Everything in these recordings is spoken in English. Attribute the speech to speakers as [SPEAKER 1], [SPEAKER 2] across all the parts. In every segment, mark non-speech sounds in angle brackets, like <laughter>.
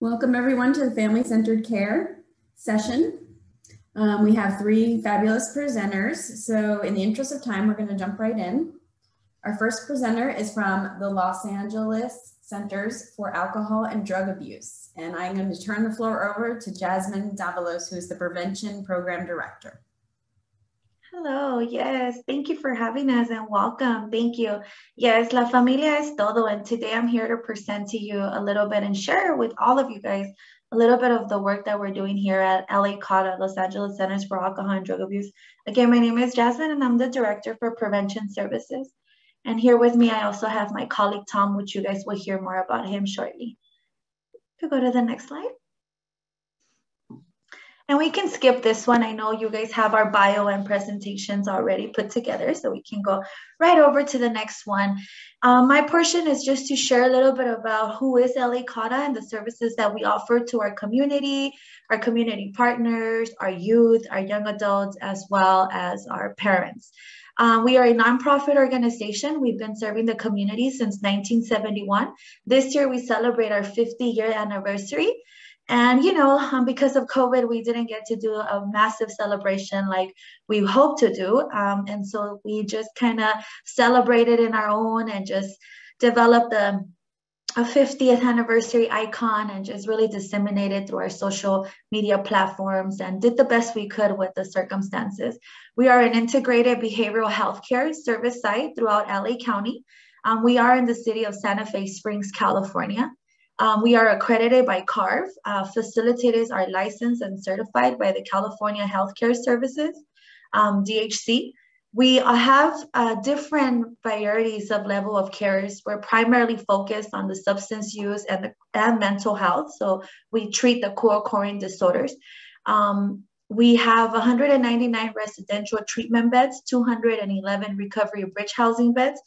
[SPEAKER 1] Welcome everyone to the Family Centered Care session. Um, we have three fabulous presenters. So in the interest of time, we're gonna jump right in. Our first presenter is from the Los Angeles Centers for Alcohol and Drug Abuse. And I'm going to turn the floor over to Jasmine Davalos, who is the Prevention Program Director.
[SPEAKER 2] Hello, yes, thank you for having us and welcome. Thank you. Yes, La Familia es todo. And today I'm here to present to you a little bit and share with all of you guys a little bit of the work that we're doing here at LA CADA, Los Angeles Centers for Alcohol and Drug Abuse. Again, my name is Jasmine and I'm the Director for Prevention Services. And here with me, I also have my colleague Tom, which you guys will hear more about him shortly. Could go to the next slide. And we can skip this one. I know you guys have our bio and presentations already put together, so we can go right over to the next one. Um, my portion is just to share a little bit about who is LA CADA and the services that we offer to our community, our community partners, our youth, our young adults, as well as our parents. Um, we are a nonprofit organization. We've been serving the community since 1971. This year, we celebrate our 50 year anniversary. And, you know, um, because of COVID, we didn't get to do a massive celebration like we hoped to do. Um, and so we just kind of celebrated in our own and just developed a a 50th anniversary icon and just really disseminated through our social media platforms and did the best we could with the circumstances. We are an integrated behavioral health care service site throughout LA County. Um, we are in the city of Santa Fe Springs, California. Um, we are accredited by CARF. Uh, facilitators are licensed and certified by the California Healthcare Services, um, DHC. We have uh, different varieties of level of cares. We're primarily focused on the substance use and, the, and mental health. So we treat the co-occurring disorders. Um, we have 199 residential treatment beds, 211 recovery bridge housing beds,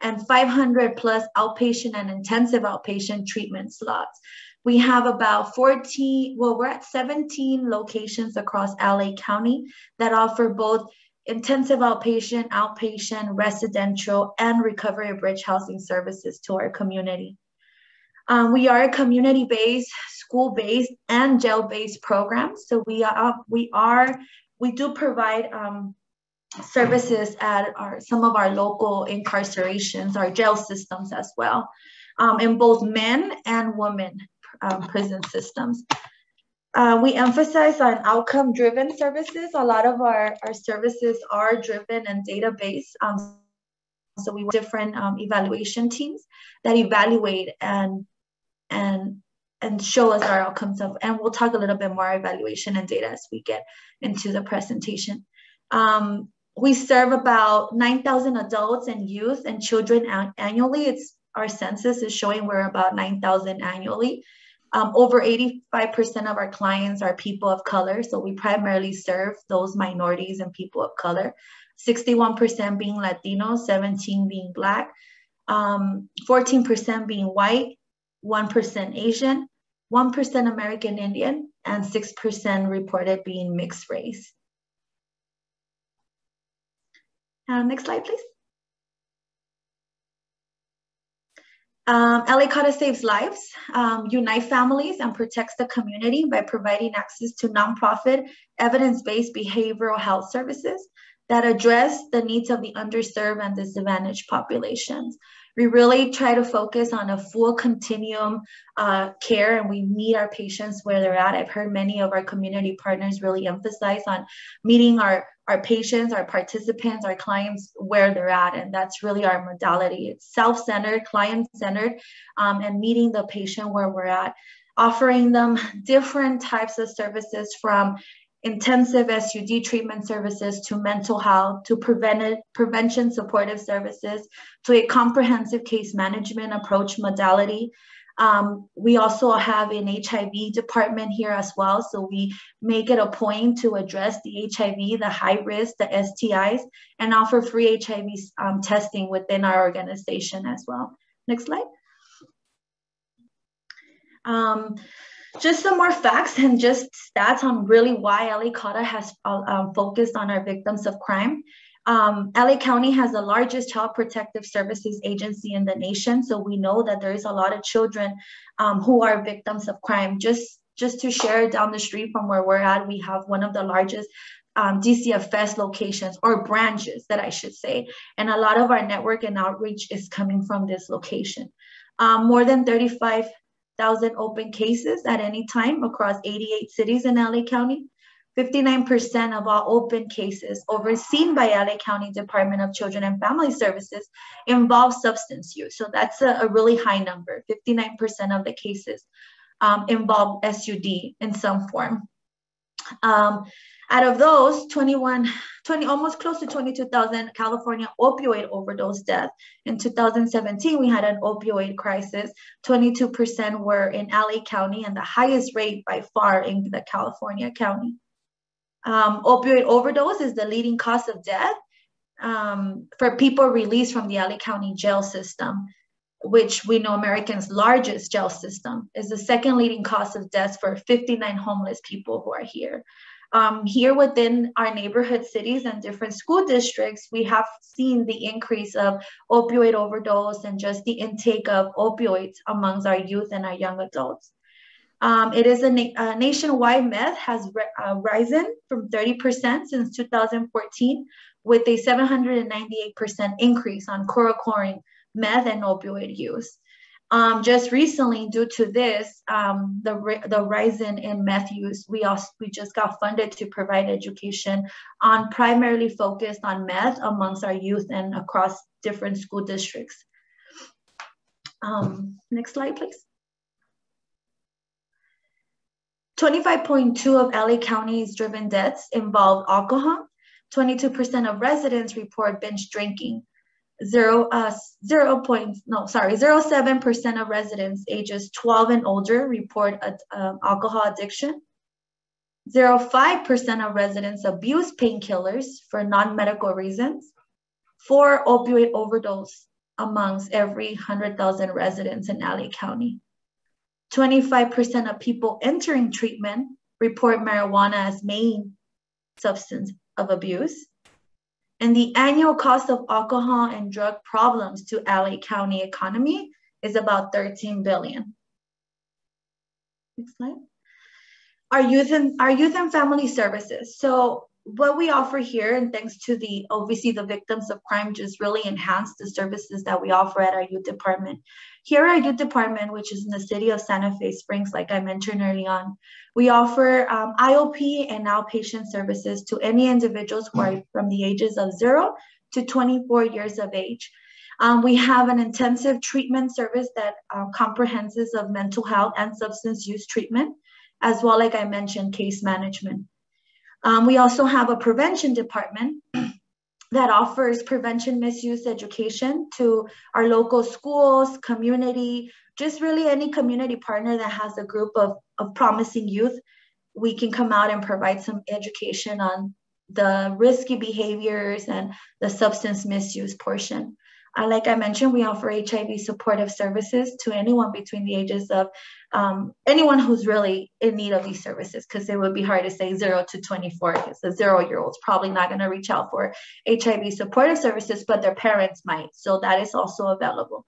[SPEAKER 2] and 500 plus outpatient and intensive outpatient treatment slots. We have about 14, well, we're at 17 locations across LA County that offer both intensive outpatient, outpatient, residential, and recovery bridge housing services to our community. Um, we are a community-based, school-based, and jail-based program. So we are, we are, we do provide um, services at our some of our local incarcerations, our jail systems as well, um, in both men and women um, prison systems. Uh, we emphasize on outcome driven services. A lot of our, our services are driven and data-based. Um, so we work different um, evaluation teams that evaluate and, and, and show us our outcomes of, and we'll talk a little bit more evaluation and data as we get into the presentation. Um, we serve about 9,000 adults and youth and children annually. It's our census is showing we're about 9,000 annually. Um, over 85% of our clients are people of color, so we primarily serve those minorities and people of color. 61% being Latino, 17 being Black, 14% um, being white, 1% Asian, 1% American Indian, and 6% reported being mixed race. Uh, next slide, please. Um, LA CADA saves lives, um, unite families, and protects the community by providing access to nonprofit, evidence-based behavioral health services that address the needs of the underserved and disadvantaged populations we really try to focus on a full continuum uh, care and we meet our patients where they're at. I've heard many of our community partners really emphasize on meeting our, our patients, our participants, our clients where they're at. And that's really our modality. It's self-centered, client-centered, um, and meeting the patient where we're at offering them <laughs> different types of services from intensive SUD treatment services to mental health to preventive, prevention supportive services to a comprehensive case management approach modality. Um, we also have an HIV department here as well. So we make it a point to address the HIV, the high risk, the STIs, and offer free HIV um, testing within our organization as well. Next slide. Um, just some more facts and just stats on really why LA CADA has uh, um, focused on our victims of crime. Um, LA County has the largest child protective services agency in the nation, so we know that there is a lot of children um, who are victims of crime. Just just to share down the street from where we're at, we have one of the largest um, DCFS locations or branches that I should say, and a lot of our network and outreach is coming from this location. Um, more than 35,000 open cases at any time across 88 cities in LA County. 59% of all open cases overseen by LA County Department of Children and Family Services involve substance use. So that's a, a really high number. 59% of the cases um, involve SUD in some form. Um, out of those, 21, 20, almost close to 22,000 California opioid overdose deaths. In 2017, we had an opioid crisis. 22% were in LA County and the highest rate by far in the California County. Um, opioid overdose is the leading cause of death um, for people released from the LA County jail system, which we know America's largest jail system, is the second leading cause of death for 59 homeless people who are here. Um, here within our neighborhood cities and different school districts, we have seen the increase of opioid overdose and just the intake of opioids amongst our youth and our young adults. Um, it is a, na a, nationwide meth has uh, risen from 30% since 2014 with a 798% increase on chloroquine, meth, and opioid use. Um, just recently, due to this, um, the the rise in, meth use, we also we just got funded to provide education on primarily focused on meth amongst our youth and across different school districts. Um, next slide, please. 25.2 of LA County's driven deaths involve alcohol. 22% of residents report binge drinking. Zero uh zero point no sorry zero seven percent of residents ages 12 and older report um, alcohol addiction. Zero five percent of residents abuse painkillers for non-medical reasons. four opioid overdose amongst every 100,000 residents in LA County 25% of people entering treatment report marijuana as main substance of abuse and the annual cost of alcohol and drug problems to LA County economy is about 13 billion. Next slide. Our youth and our youth and family services. So what we offer here, and thanks to the obviously the victims of crime, just really enhance the services that we offer at our youth department. Here our youth department, which is in the city of Santa Fe Springs, like I mentioned early on, we offer um, IOP and outpatient services to any individuals who are from the ages of zero to 24 years of age. Um, we have an intensive treatment service that uh, comprehenses of mental health and substance use treatment, as well, like I mentioned, case management. Um, we also have a prevention department <clears throat> that offers prevention misuse education to our local schools, community, just really any community partner that has a group of, of promising youth. We can come out and provide some education on the risky behaviors and the substance misuse portion. Uh, like I mentioned, we offer HIV supportive services to anyone between the ages of um, anyone who's really in need of these services, because it would be hard to say zero to 24, because the zero year old's probably not going to reach out for HIV supportive services, but their parents might. So that is also available.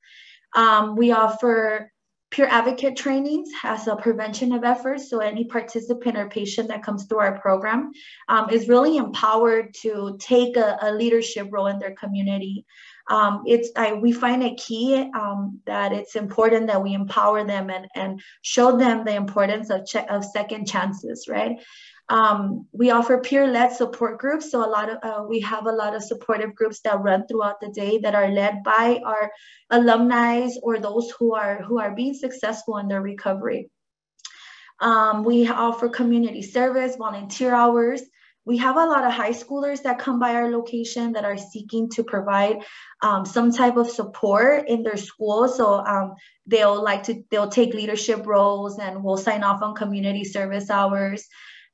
[SPEAKER 2] Um, we offer peer advocate trainings as a prevention of efforts. So any participant or patient that comes through our program um, is really empowered to take a, a leadership role in their community um, it's I, we find it key um, that it's important that we empower them and, and show them the importance of, of second chances, right? Um, we offer peer-led support groups. So a lot of uh, we have a lot of supportive groups that run throughout the day that are led by our alumni or those who are who are being successful in their recovery. Um, we offer community service, volunteer hours we have a lot of high schoolers that come by our location that are seeking to provide um, some type of support in their school. So um, they'll like to, they'll take leadership roles and we'll sign off on community service hours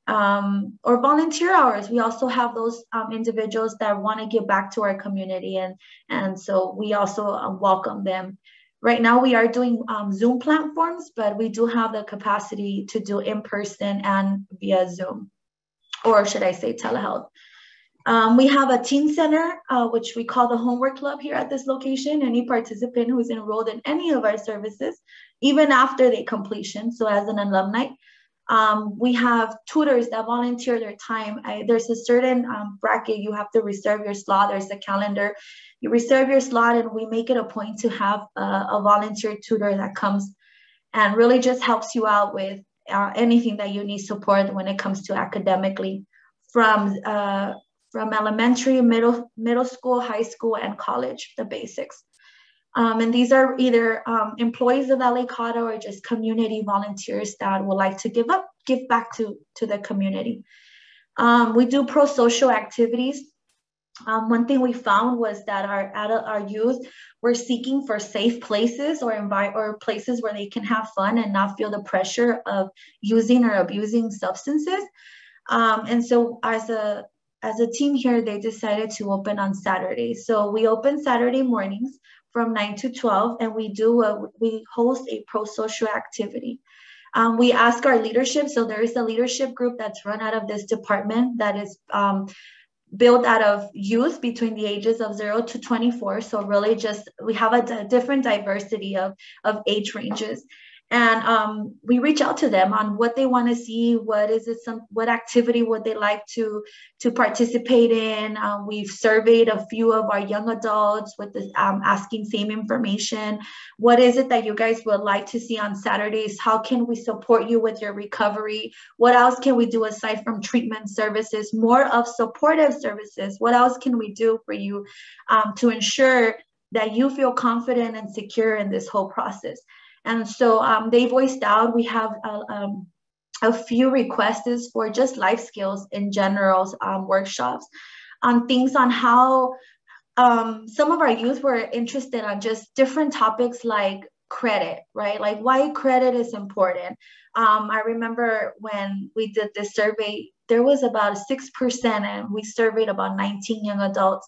[SPEAKER 2] um, or volunteer hours. We also have those um, individuals that want to give back to our community. And, and so we also um, welcome them. Right now we are doing um, Zoom platforms, but we do have the capacity to do in person and via Zoom or should I say telehealth. Um, we have a teen center, uh, which we call the homework club here at this location. Any participant who's enrolled in any of our services, even after the completion, so as an alumni, um, we have tutors that volunteer their time. I, there's a certain um, bracket you have to reserve your slot. There's a calendar. You reserve your slot, and we make it a point to have a, a volunteer tutor that comes and really just helps you out with uh, anything that you need support when it comes to academically from uh, from elementary, middle, middle school, high school, and college, the basics. Um, and these are either um, employees of LA or just community volunteers that would like to give up, give back to, to the community. Um, we do pro-social activities. Um, one thing we found was that our adult, our youth were seeking for safe places or invite or places where they can have fun and not feel the pressure of using or abusing substances. Um, and so as a as a team here, they decided to open on Saturday. So we open Saturday mornings from 9 to 12, and we do a, we host a pro-social activity. Um, we ask our leadership. So there is a leadership group that's run out of this department that is um, built out of youth between the ages of 0 to 24 so really just we have a, a different diversity of of age ranges and um, we reach out to them on what they want to see what is it some what activity would they like to to participate in. Um, we've surveyed a few of our young adults with this um, asking same information. What is it that you guys would like to see on saturdays? How can we support you with your recovery? What else can we do aside from treatment services? More of supportive services. What else can we do for you um, to ensure that you feel confident and secure in this whole process and so um, they voiced out, we have a, um, a few requests for just life skills in general um, workshops on things on how um, some of our youth were interested on just different topics like credit, right? Like why credit is important. Um, I remember when we did this survey, there was about 6% and we surveyed about 19 young adults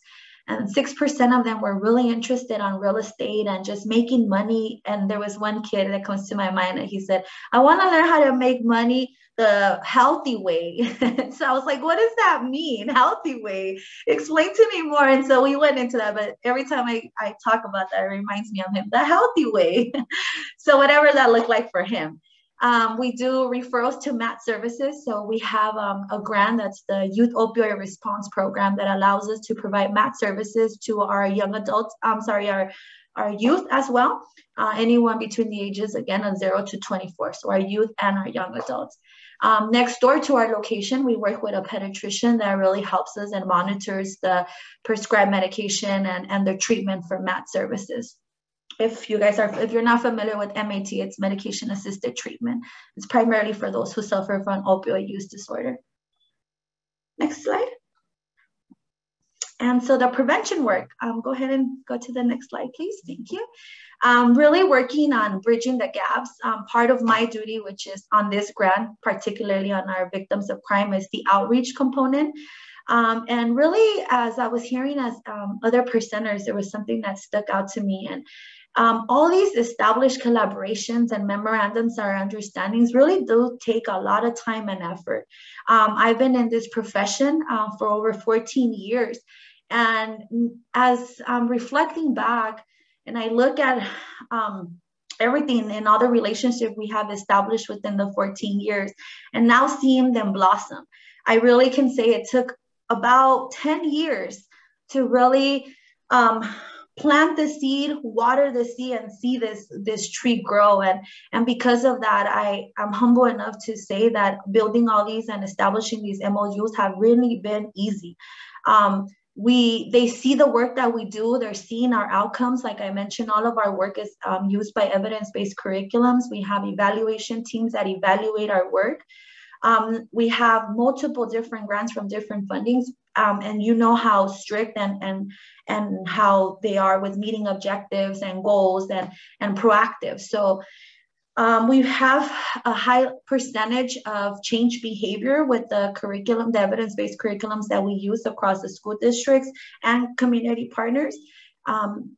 [SPEAKER 2] and 6% of them were really interested on real estate and just making money. And there was one kid that comes to my mind and he said i want to learn how to make money the healthy way. <laughs> So i was like what does that mean healthy way? Explain to me more. And so we went into that but every time i, I talk about that it reminds me of him the healthy way. <laughs> So whatever that looked like for him um, we do referrals to MAT services. So we have um, a grant that's the Youth Opioid Response Program that allows us to provide MAT services to our young adults, I'm sorry, our, our youth as well. Uh, anyone between the ages, again, of 0 to 24. So our youth and our young adults. Um, next door to our location, we work with a pediatrician that really helps us and monitors the prescribed medication and, and the treatment for MAT services if you guys are, if you're not familiar with MAT, it's medication assisted treatment. It's primarily for those who suffer from opioid use disorder. Next slide. And so the prevention work, um, go ahead and go to the next slide, please. Thank you. Um, really working on bridging the gaps. Um, part of my duty, which is on this grant, particularly on our victims of crime, is the outreach component. Um, and really, as I was hearing as um, other presenters, there was something that stuck out to me. And um, all these established collaborations and memorandums or understandings really do take a lot of time and effort. Um, I've been in this profession uh, for over 14 years. And as I'm reflecting back and I look at um, everything and all the relationships we have established within the 14 years and now seeing them blossom, I really can say it took about 10 years to really um, plant the seed water the seed and see this this tree grow. And and because of that i i'm humble enough to say that building all these and establishing these mous have really been easy. Um, we they see the work that we do. They're seeing our outcomes. Like i mentioned all of our work is um, used by evidence-based curriculums. We have evaluation teams that evaluate our work um, we have multiple different grants from different fundings um, and you know how strict and and and how they are with meeting objectives and goals and and proactive so um, we have a high percentage of change behavior with the curriculum, the evidence-based curriculums that we use across the school districts and community partners. Um,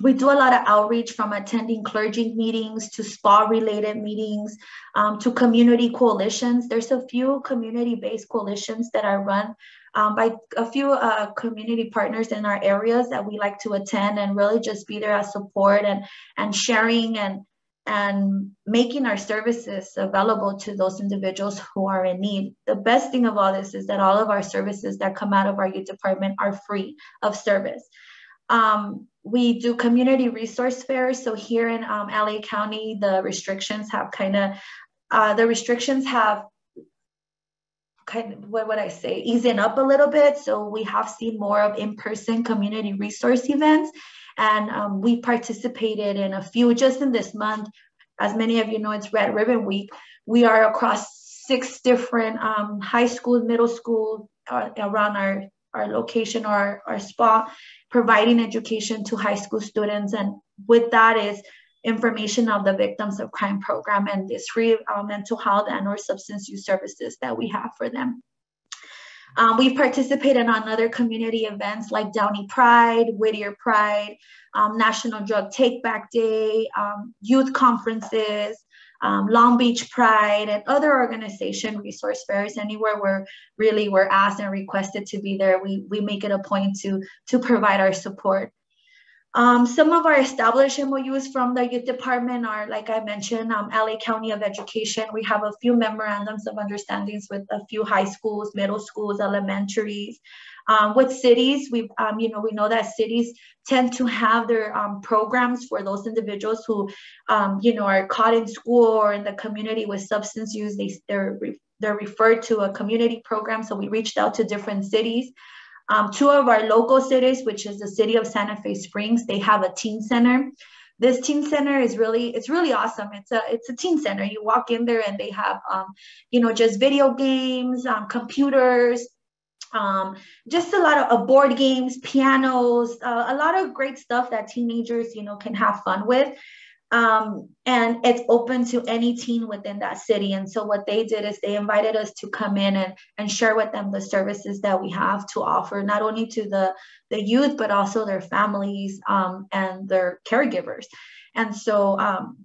[SPEAKER 2] we do a lot of outreach from attending clergy meetings to spa related meetings um, to community coalitions. There's a few community based coalitions that are run um, by a few uh, community partners in our areas that we like to attend and really just be there as support and and sharing and and making our services available to those individuals who are in need. The best thing of all this is that all of our services that come out of our youth department are free of service. Um, we do community resource fairs. So here in um, LA County, the restrictions have kind of, uh, the restrictions have kind of, what would I say, easing up a little bit. So we have seen more of in-person community resource events. And um, we participated in a few just in this month. As many of you know, it's Red Ribbon Week. We are across six different um, high school, middle school uh, around our, our location or our, our spot, providing education to high school students. And with that is information of the victims of crime program and this free uh, mental health and or substance use services that we have for them. Um, we've participated on other community events like Downey Pride, Whittier Pride, um, National Drug Take Back Day, um, youth conferences, um, Long Beach Pride, and other organization resource fairs. Anywhere where really we're asked and requested to be there, we, we make it a point to, to provide our support. Um, some of our established MOUs from the youth department are, like I mentioned, um, LA County of Education. We have a few memorandums of understandings with a few high schools, middle schools, elementaries. Um, with cities, we, um, you know, we know that cities tend to have their um, programs for those individuals who, um, you know, are caught in school or in the community with substance use. They, they're, they're referred to a community program. So we reached out to different cities. Um, two of our local cities, which is the city of Santa Fe Springs, they have a teen center. This teen center is really, it's really awesome. It's a, it's a teen center. You walk in there and they have, um, you know, just video games, um, computers, um, just a lot of uh, board games, pianos, uh, a lot of great stuff that teenagers, you know, can have fun with. Um, and it's open to any teen within that city. And so what they did is they invited us to come in and, and share with them the services that we have to offer, not only to the, the youth, but also their families um, and their caregivers. And so um,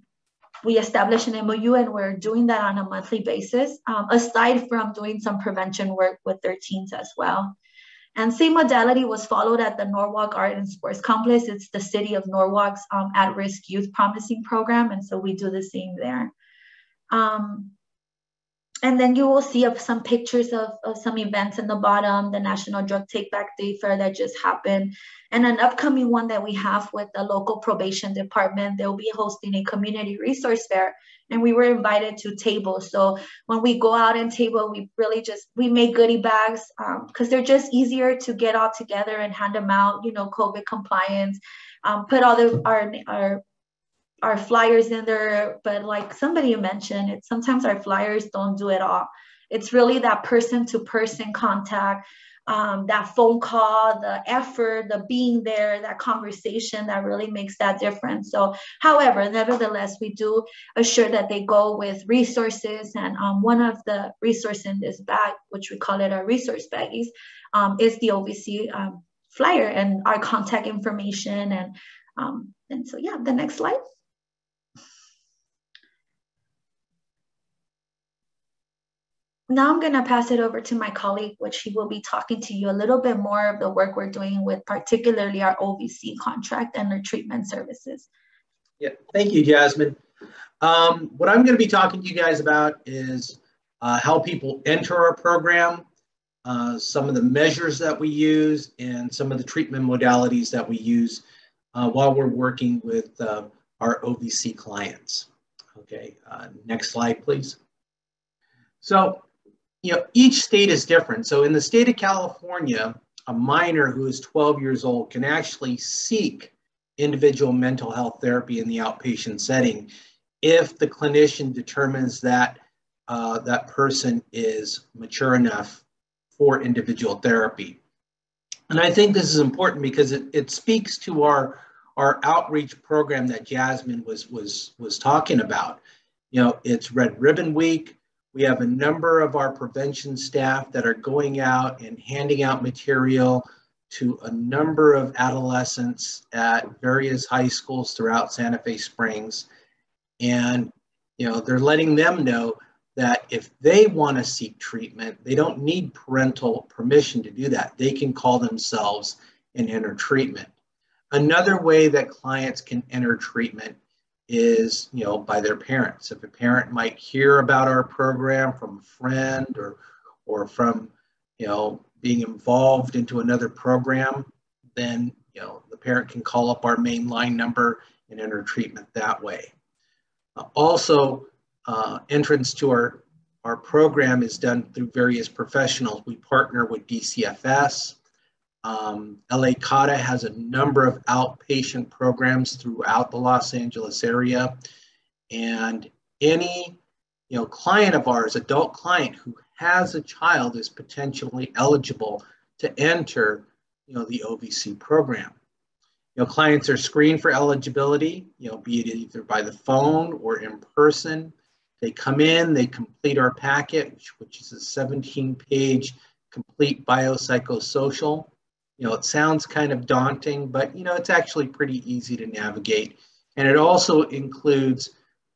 [SPEAKER 2] we established an MOU and we're doing that on a monthly basis, um, aside from doing some prevention work with their teens as well. And same modality was followed at the Norwalk Art and Sports Complex. It's the city of Norwalk's um, at-risk youth promising program. And so we do the same there. Um, and then you will see some pictures of, of some events in the bottom, the National Drug Take Back Day Fair that just happened, and an upcoming one that we have with the local probation department. They'll be hosting a community resource fair, and we were invited to table. So when we go out and table, we really just, we make goodie bags because um, they're just easier to get all together and hand them out, you know, COVID compliance, um, put all the, our, our our flyers in there, but like somebody mentioned, it sometimes our flyers don't do it all. It's really that person to person contact, um, that phone call, the effort, the being there, that conversation that really makes that difference. So, however, nevertheless, we do assure that they go with resources. And um, one of the resources in this bag, which we call it our resource baggies, um, is the OVC um, flyer and our contact information. And, um, and so, yeah, the next slide. Now I'm going to pass it over to my colleague, which he will be talking to you a little bit more of the work we're doing with particularly our OVC contract and our treatment services.
[SPEAKER 3] Yeah, thank you, Jasmine. Um, what I'm going to be talking to you guys about is uh, how people enter our program, uh, some of the measures that we use, and some of the treatment modalities that we use uh, while we're working with uh, our OVC clients. Okay, uh, next slide, please. So you know, each state is different. So in the state of California, a minor who is 12 years old can actually seek individual mental health therapy in the outpatient setting if the clinician determines that uh, that person is mature enough for individual therapy. And I think this is important because it, it speaks to our, our outreach program that Jasmine was, was, was talking about. You know, it's Red Ribbon Week. We have a number of our prevention staff that are going out and handing out material to a number of adolescents at various high schools throughout Santa Fe Springs. And, you know, they're letting them know that if they want to seek treatment, they don't need parental permission to do that. They can call themselves and enter treatment. Another way that clients can enter treatment is, you know, by their parents. If a parent might hear about our program from a friend or, or from, you know, being involved into another program, then, you know, the parent can call up our main line number and enter treatment that way. Uh, also, uh, entrance to our, our program is done through various professionals. We partner with DCFS. Um, LA CADA has a number of outpatient programs throughout the Los Angeles area. And any you know, client of ours, adult client who has a child is potentially eligible to enter you know, the OVC program. You know, clients are screened for eligibility, you know, be it either by the phone or in person. They come in, they complete our packet, which is a 17 page complete biopsychosocial. You know, it sounds kind of daunting, but, you know, it's actually pretty easy to navigate. And it also includes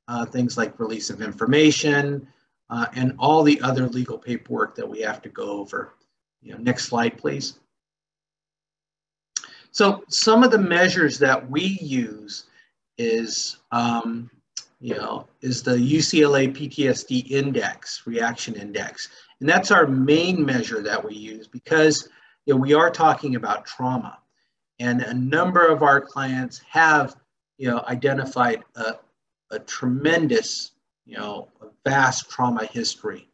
[SPEAKER 3] uh, things like release of information uh, and all the other legal paperwork that we have to go over. You know, next slide, please. So some of the measures that we use is, um, you know, is the UCLA PTSD index, reaction index. And that's our main measure that we use because you know, we are talking about trauma. And a number of our clients have, you know, identified a, a tremendous, you know, vast trauma history.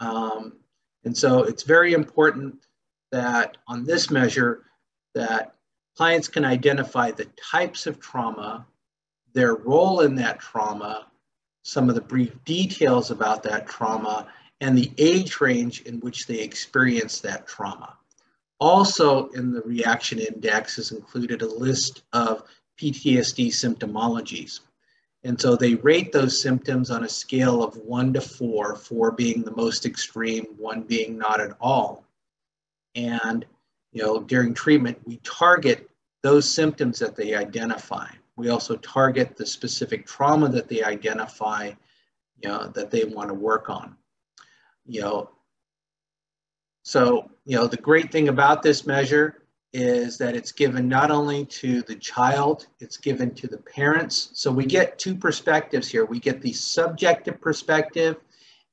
[SPEAKER 3] Um, and so it's very important that on this measure, that clients can identify the types of trauma, their role in that trauma, some of the brief details about that trauma, and the age range in which they experience that trauma. Also in the reaction index is included a list of PTSD symptomologies. And so they rate those symptoms on a scale of one to four, four being the most extreme, one being not at all. And you know, during treatment, we target those symptoms that they identify. We also target the specific trauma that they identify, you know, that they want to work on. You know, so, you know, the great thing about this measure is that it's given not only to the child, it's given to the parents. So we get two perspectives here. We get the subjective perspective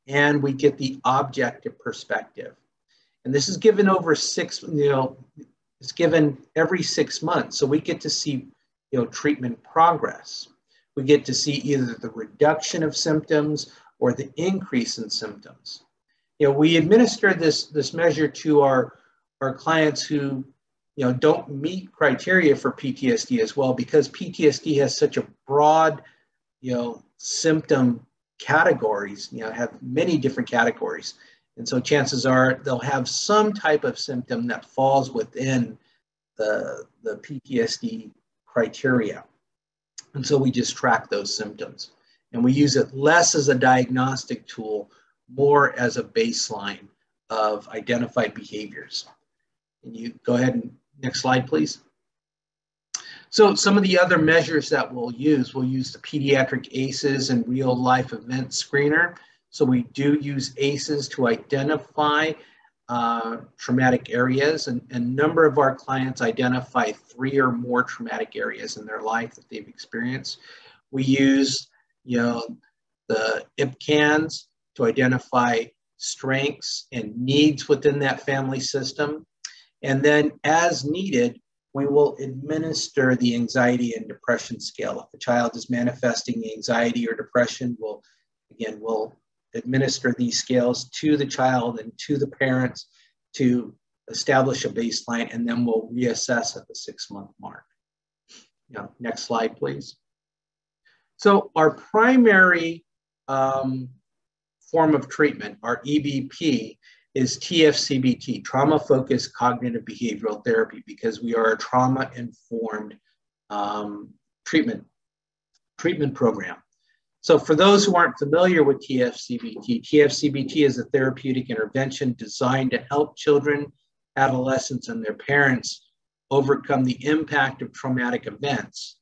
[SPEAKER 3] and we get the objective perspective. And this is given over six, you know, it's given every six months. So we get to see, you know, treatment progress. We get to see either the reduction of symptoms or the increase in symptoms. You know, we administer this, this measure to our, our clients who, you know, don't meet criteria for PTSD as well because PTSD has such a broad, you know, symptom categories, you know, have many different categories. And so chances are they'll have some type of symptom that falls within the, the PTSD criteria. And so we just track those symptoms. And we use it less as a diagnostic tool, more as a baseline of identified behaviors. Can you go ahead and next slide, please? So some of the other measures that we'll use, we'll use the pediatric ACEs and real life event screener. So we do use ACEs to identify uh, traumatic areas and a number of our clients identify three or more traumatic areas in their life that they've experienced. We use, you know, the IPCANs to identify strengths and needs within that family system. And then as needed, we will administer the anxiety and depression scale. If a child is manifesting anxiety or depression, we'll, again, we'll administer these scales to the child and to the parents to establish a baseline, and then we'll reassess at the six month mark. Yeah, next slide, please. So our primary um, form of treatment, our EBP, is TFCBT, Trauma Focused Cognitive Behavioral Therapy, because we are a trauma-informed um, treatment, treatment program. So for those who aren't familiar with TFCBT, TFCBT is a therapeutic intervention designed to help children, adolescents, and their parents overcome the impact of traumatic events.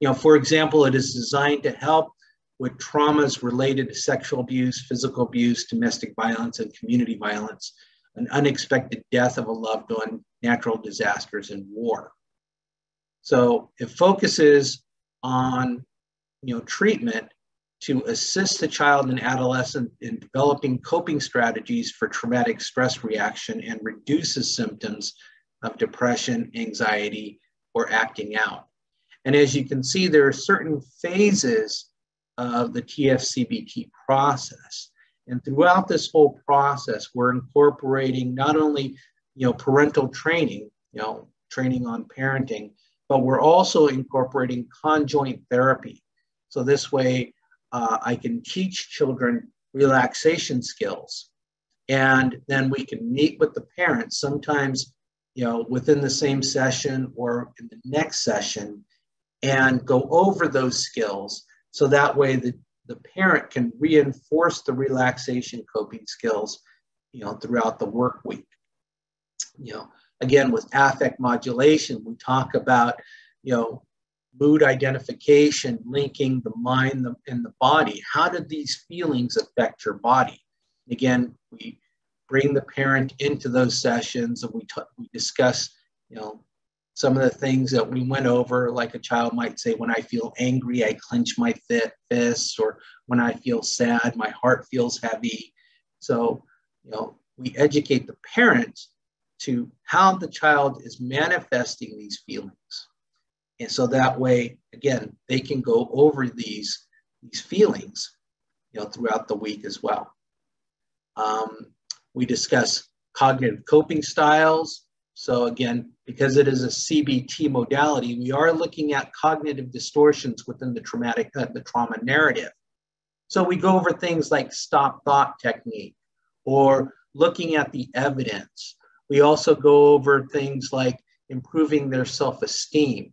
[SPEAKER 3] You know, for example, it is designed to help with traumas related to sexual abuse, physical abuse, domestic violence, and community violence, an unexpected death of a loved one, natural disasters, and war. So it focuses on you know, treatment to assist the child and adolescent in developing coping strategies for traumatic stress reaction and reduces symptoms of depression, anxiety, or acting out. And as you can see, there are certain phases of the TFCBT process. And throughout this whole process, we're incorporating not only you know, parental training, you know, training on parenting, but we're also incorporating conjoint therapy. So this way, uh, I can teach children relaxation skills. And then we can meet with the parents sometimes, you know, within the same session or in the next session and go over those skills. So that way the, the parent can reinforce the relaxation coping skills, you know, throughout the work week. You know, again, with affect modulation, we talk about, you know, mood identification, linking the mind and the body. How did these feelings affect your body? Again, we bring the parent into those sessions and we, t- we discuss, you know, some of the things that we went over, like a child might say, when I feel angry, I clench my fists, or when I feel sad, my heart feels heavy. So, you know, we educate the parents to how the child is manifesting these feelings. And so that way, again, they can go over these, these feelings, you know, throughout the week as well. Um, we discuss cognitive coping styles. So again, because it is a CBT modality, we are looking at cognitive distortions within the traumatic, uh, the trauma narrative. So we go over things like stop thought technique or looking at the evidence. We also go over things like improving their self-esteem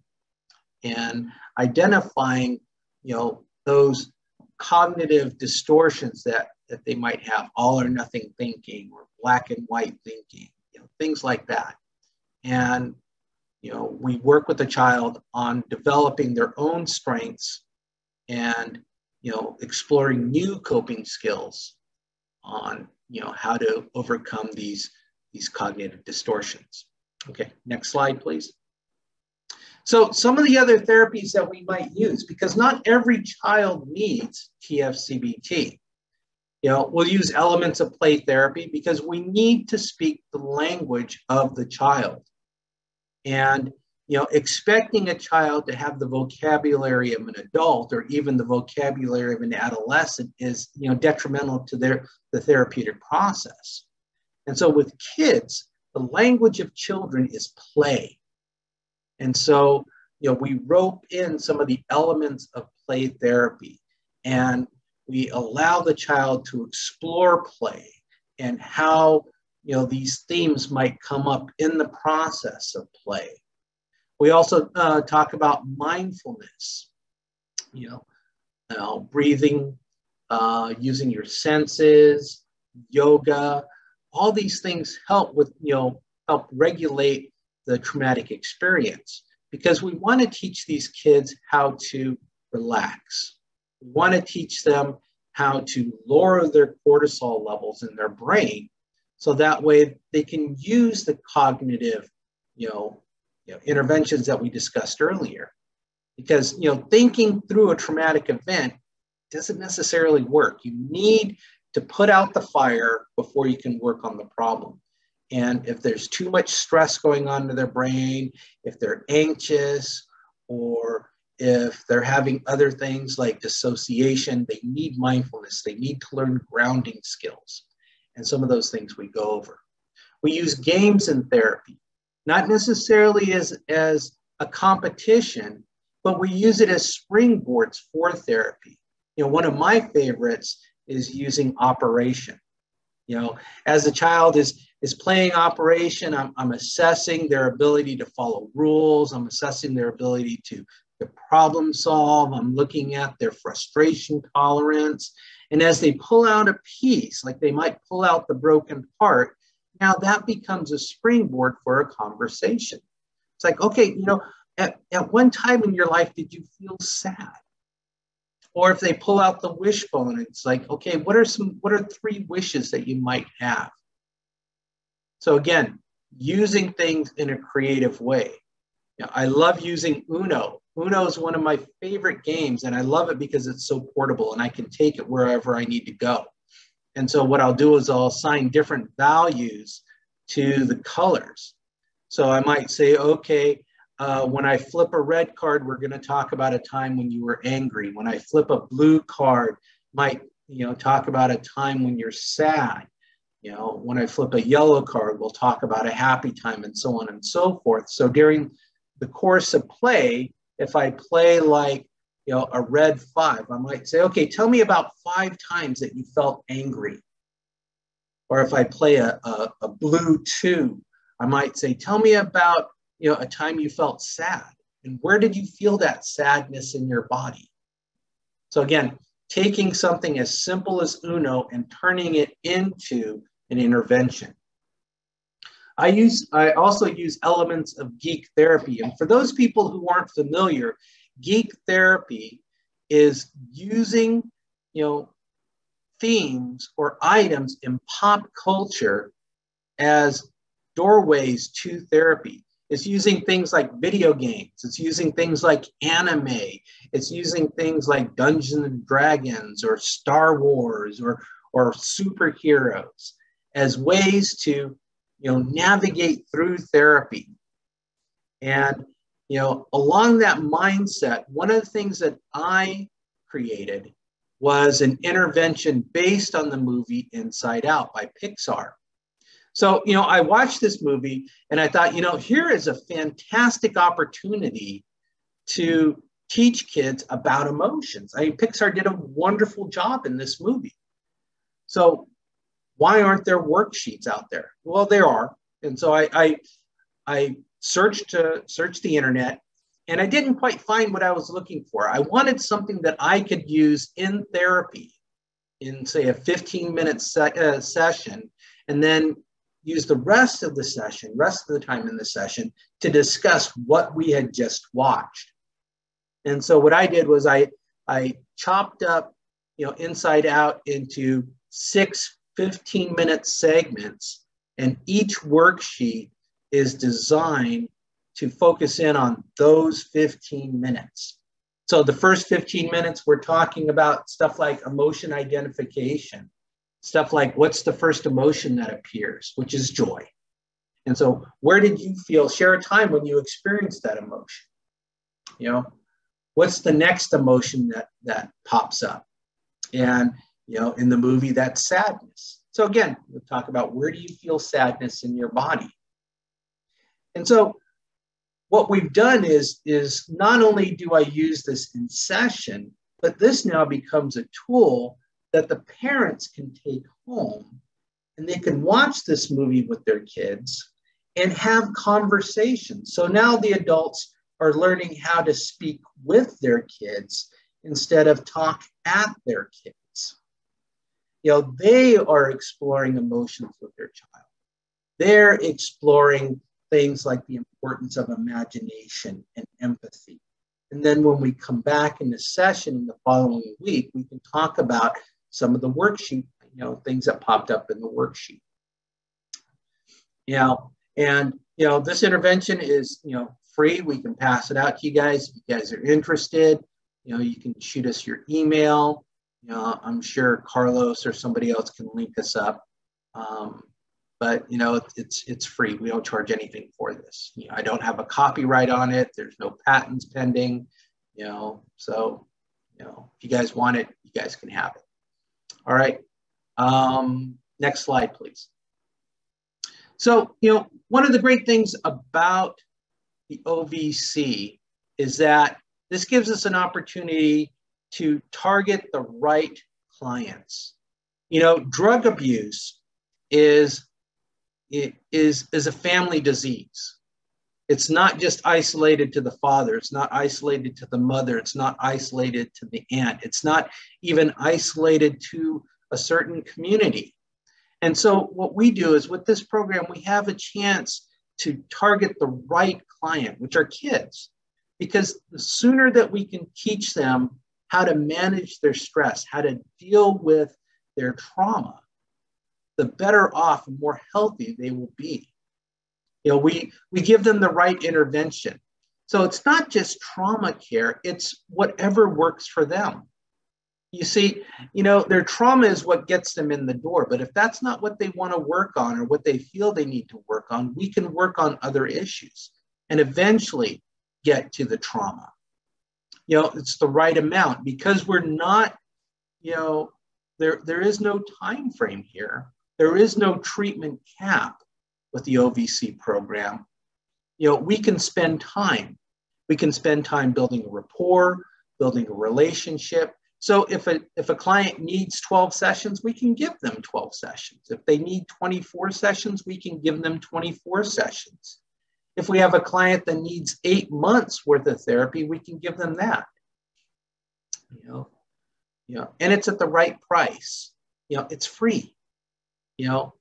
[SPEAKER 3] and identifying, you know, those cognitive distortions that, that they might have, all or nothing thinking or black and white thinking, you know, things like that. And, you know, we work with the child on developing their own strengths and, you know, exploring new coping skills on, you know, how to overcome these, these cognitive distortions. Okay, next slide, please. So some of the other therapies that we might use, because not every child needs TFCBT. You know, we'll use elements of play therapy because we need to speak the language of the child. And, you know, expecting a child to have the vocabulary of an adult or even the vocabulary of an adolescent is, you know, detrimental to their the therapeutic process. And so with kids, the language of children is play. And so, you know, we rope in some of the elements of play therapy and we allow the child to explore play and how, you know, these themes might come up in the process of play. We also uh, talk about mindfulness, you know, breathing, uh, using your senses, yoga, all these things help with, you know, help regulate the traumatic experience because we want to teach these kids how to relax. Want to teach them how to lower their cortisol levels in their brain so that way they can use the cognitive you know, you know interventions that we discussed earlier. Because you know thinking through a traumatic event doesn't necessarily work. You need to put out the fire before you can work on the problem. And if there's too much stress going on in their brain, if they're anxious, or if they're having other things like dissociation, they need mindfulness. They need to learn grounding skills. And some of those things we go over. We use games in therapy, not necessarily as, as a competition, but we use it as springboards for therapy. You know, one of my favorites is using operation. You know, as a child is is playing operation, I'm, I'm assessing their ability to follow rules. I'm assessing their ability to, to problem solve. I'm looking at their frustration tolerance. And as they pull out a piece, like they might pull out the broken part, now that becomes a springboard for a conversation. It's like, okay, you know, at, at one time in your life, did you feel sad? Or if they pull out the wishbone, it's like, okay, what are some, what are three wishes that you might have? So again, using things in a creative way. Know, I love using Uno. Uno is one of my favorite games, and I love it because it's so portable and I can take it wherever I need to go. And so what I'll do is I'll assign different values to the colors. So I might say, okay, uh, when I flip a red card, we're going to talk about a time when you were angry. When I flip a blue card, might you know talk about a time when you're sad. You know, when I flip a yellow card, we'll talk about a happy time and so on and so forth. So during the course of play, if I play like you know a red five, I might say, okay, tell me about five times that you felt angry. Or if I play a, a, a blue two, I might say, tell me about you know, a time you felt sad and where did you feel that sadness in your body? So again, taking something as simple as Uno and turning it into an intervention. I use I also use elements of geek therapy. And for those people who aren't familiar, geek therapy is using, you know, themes or items in pop culture as doorways to therapy. It's using things like video games. It's using things like anime. It's using things like Dungeons and Dragons or Star Wars or, or superheroes as ways to you know, navigate through therapy. And you know, along that mindset, one of the things that I created was an intervention based on the movie Inside Out by Pixar. So, you know, I watched this movie and I thought, you know, here is a fantastic opportunity to teach kids about emotions. I mean, Pixar did a wonderful job in this movie. So, why aren't there worksheets out there? Well, there are. And so I, I, I searched to search the internet and I didn't quite find what I was looking for. I wanted something that I could use in therapy in, say, a 15 minute se- uh, session and then use the rest of the session, rest of the time in the session, to discuss what we had just watched. And so what I did was I I chopped up, you know, inside out into six 15 minute segments, and each worksheet is designed to focus in on those 15 minutes. So the first 15 minutes, we're talking about stuff like emotion identification, Stuff like, what's the first emotion that appears, which is joy? And so, where did you feel? Share a time when you experienced that emotion. You know, what's the next emotion that that pops up? And you know, in the movie, that's sadness. So again, we'll talk about where do you feel sadness in your body. And so, what we've done is is not only do I use this in session, but this now becomes a tool that the parents can take home and they can watch this movie with their kids and have conversations. So now the adults are learning how to speak with their kids instead of talk at their kids. You know, they are exploring emotions with their child. They're exploring things like the importance of imagination and empathy. And then when we come back in the session in the following week, we can talk about some of the worksheet, you know, things that popped up in the worksheet. You know, and you know, this intervention is, you know, free. We can pass it out to you guys. If you guys are interested, you know, you can shoot us your email. You know, I'm sure Carlos or somebody else can link us up. Um, but you know, it's it's free. We don't charge anything for this. You know, I don't have a copyright on it. There's no patents pending. You know, so you know, if you guys want it, you guys can have it. All right. Um, next slide, please. So, you know, one of the great things about the OVC is that this gives us an opportunity to target the right clients. You know, drug abuse is is, is a family disease. It's not just isolated to the father, it's not isolated to the mother, it's not isolated to the aunt, it's not even isolated to a certain community. And so, what we do is with this program, we have a chance to target the right client, which are kids, because the sooner that we can teach them how to manage their stress, how to deal with their trauma, the better off and more healthy they will be. You know, we, we give them the right intervention. So it's not just trauma care, it's whatever works for them. You see, you know, their trauma is what gets them in the door. But if that's not what they want to work on or what they feel they need to work on, we can work on other issues and eventually get to the trauma. You know, it's the right amount because we're not, you know, there, there is no time frame here. There is no treatment cap with the OVC program. You know, we can spend time. We can spend time building a rapport, building a relationship, so if a, if a client needs 12 sessions, we can give them 12 sessions. If they need 24 sessions, we can give them 24 sessions. If we have a client that needs eight months worth of therapy, we can give them that. You know, you know, and it's at the right price. You know, it's free. You know,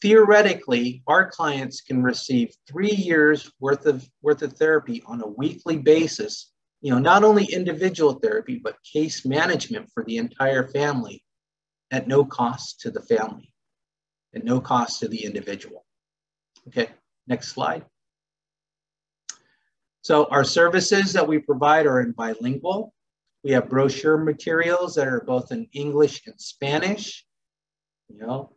[SPEAKER 3] theoretically, our clients can receive three years worth of worth of therapy on a weekly basis you know, not only individual therapy, but case management for the entire family at no cost to the family, at no cost to the individual. Okay, next slide. So our services that we provide are in bilingual. We have brochure materials that are both in English and Spanish, you know,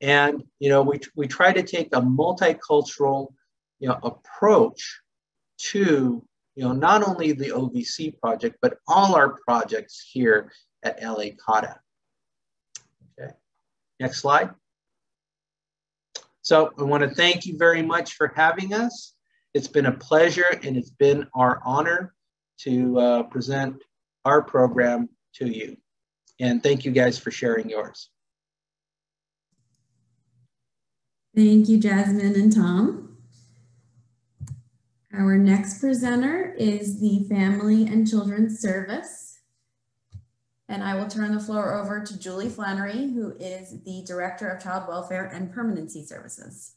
[SPEAKER 3] and, you know, we, we try to take a multicultural, you know, approach to you know, not only the OVC project, but all our projects here at LA CADA. Okay, next slide. So I want to thank you very much for having us. It's been a pleasure and it's been our honor to uh, present our program to you. And thank you guys for sharing yours.
[SPEAKER 1] Thank you, Jasmine and Tom. Our next presenter is the Family and Children's Service. And I will turn the floor over to Julie Flannery, who is the Director of Child Welfare and Permanency Services.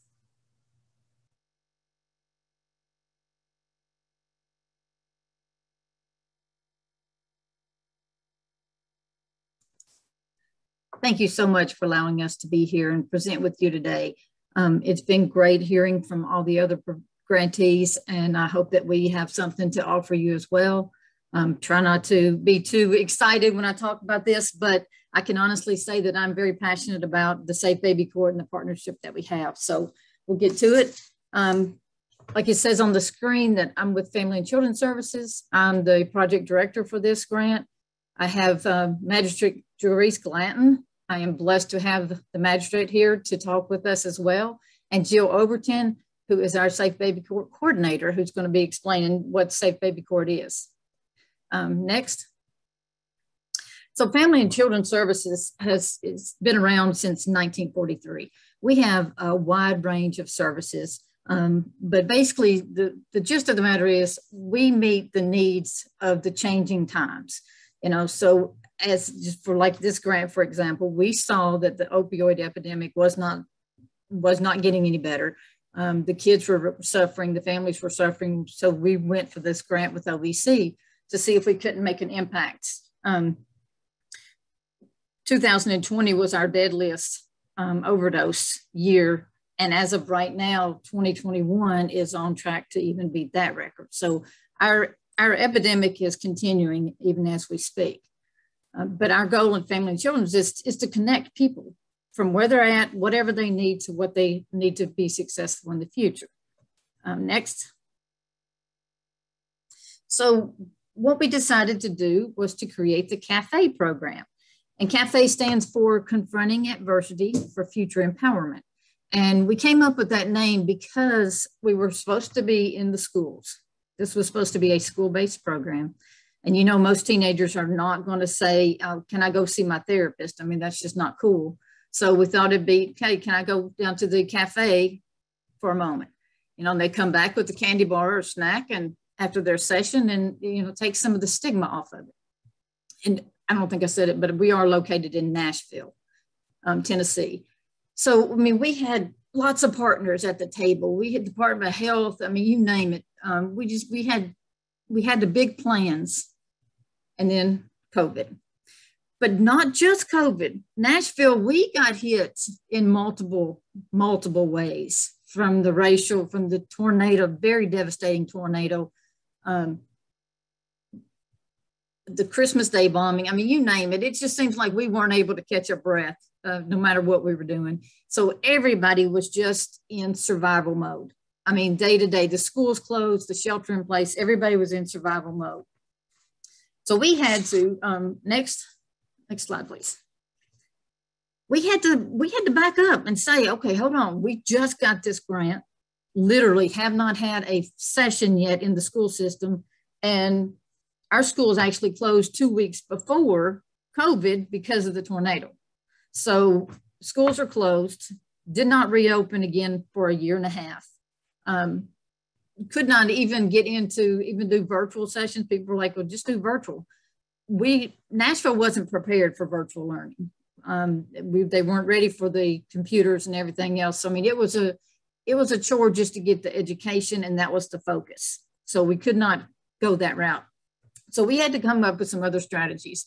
[SPEAKER 4] Thank you so much for allowing us to be here and present with you today. Um, it's been great hearing from all the other grantees, and I hope that we have something to offer you as well. Um, try not to be too excited when I talk about this, but I can honestly say that I'm very passionate about the Safe Baby Court and the partnership that we have. So we'll get to it. Um, like it says on the screen that I'm with Family and Children Services. I'm the project director for this grant. I have uh, Magistrate Jerice Glanton. I am blessed to have the magistrate here to talk with us as well. And Jill Overton, who is our Safe Baby Court coordinator, who's going to be explaining what Safe Baby Court is. Um, next. So Family and Children Services has been around since 1943. We have a wide range of services, um, but basically the, the gist of the matter is we meet the needs of the changing times. You know, so as just for like this grant, for example, we saw that the opioid epidemic was not was not getting any better um, the kids were suffering, the families were suffering. So we went for this grant with OVC to see if we couldn't make an impact. Um, 2020 was our deadliest um, overdose year. And as of right now, 2021 is on track to even beat that record. So our, our epidemic is continuing even as we speak. Uh, but our goal in Family and Children is, is to connect people from where they're at, whatever they need to what they need to be successful in the future. Um, next. So what we decided to do was to create the CAFE program. And CAFE stands for Confronting Adversity for Future Empowerment. And we came up with that name because we were supposed to be in the schools. This was supposed to be a school-based program. And you know, most teenagers are not going to say, oh, can I go see my therapist? I mean, that's just not cool. So we thought it'd be, okay, can I go down to the cafe for a moment? You know, and they come back with a candy bar or snack and after their session and, you know, take some of the stigma off of it. And I don't think I said it, but we are located in Nashville, um, Tennessee. So, I mean, we had lots of partners at the table. We had the Department of Health. I mean, you name it. Um, we just, we had, we had the big plans and then COVID. But not just COVID. Nashville, we got hit in multiple, multiple ways from the racial, from the tornado, very devastating tornado, um, the Christmas Day bombing. I mean, you name it. It just seems like we weren't able to catch our breath uh, no matter what we were doing. So everybody was just in survival mode. I mean, day to day, the schools closed, the shelter in place, everybody was in survival mode. So we had to, um, next, next slide, please. We had to, we had to back up and say, okay, hold on. We just got this grant, literally have not had a session yet in the school system. And our schools actually closed two weeks before COVID because of the tornado. So schools are closed, did not reopen again for a year and a half. Um, could not even get into even do virtual sessions. People were like, well, just do virtual. We, Nashville wasn't prepared for virtual learning. Um, we, they weren't ready for the computers and everything else. So, I mean, it was a, it was a chore just to get the education and that was the focus. So we could not go that route. So we had to come up with some other strategies.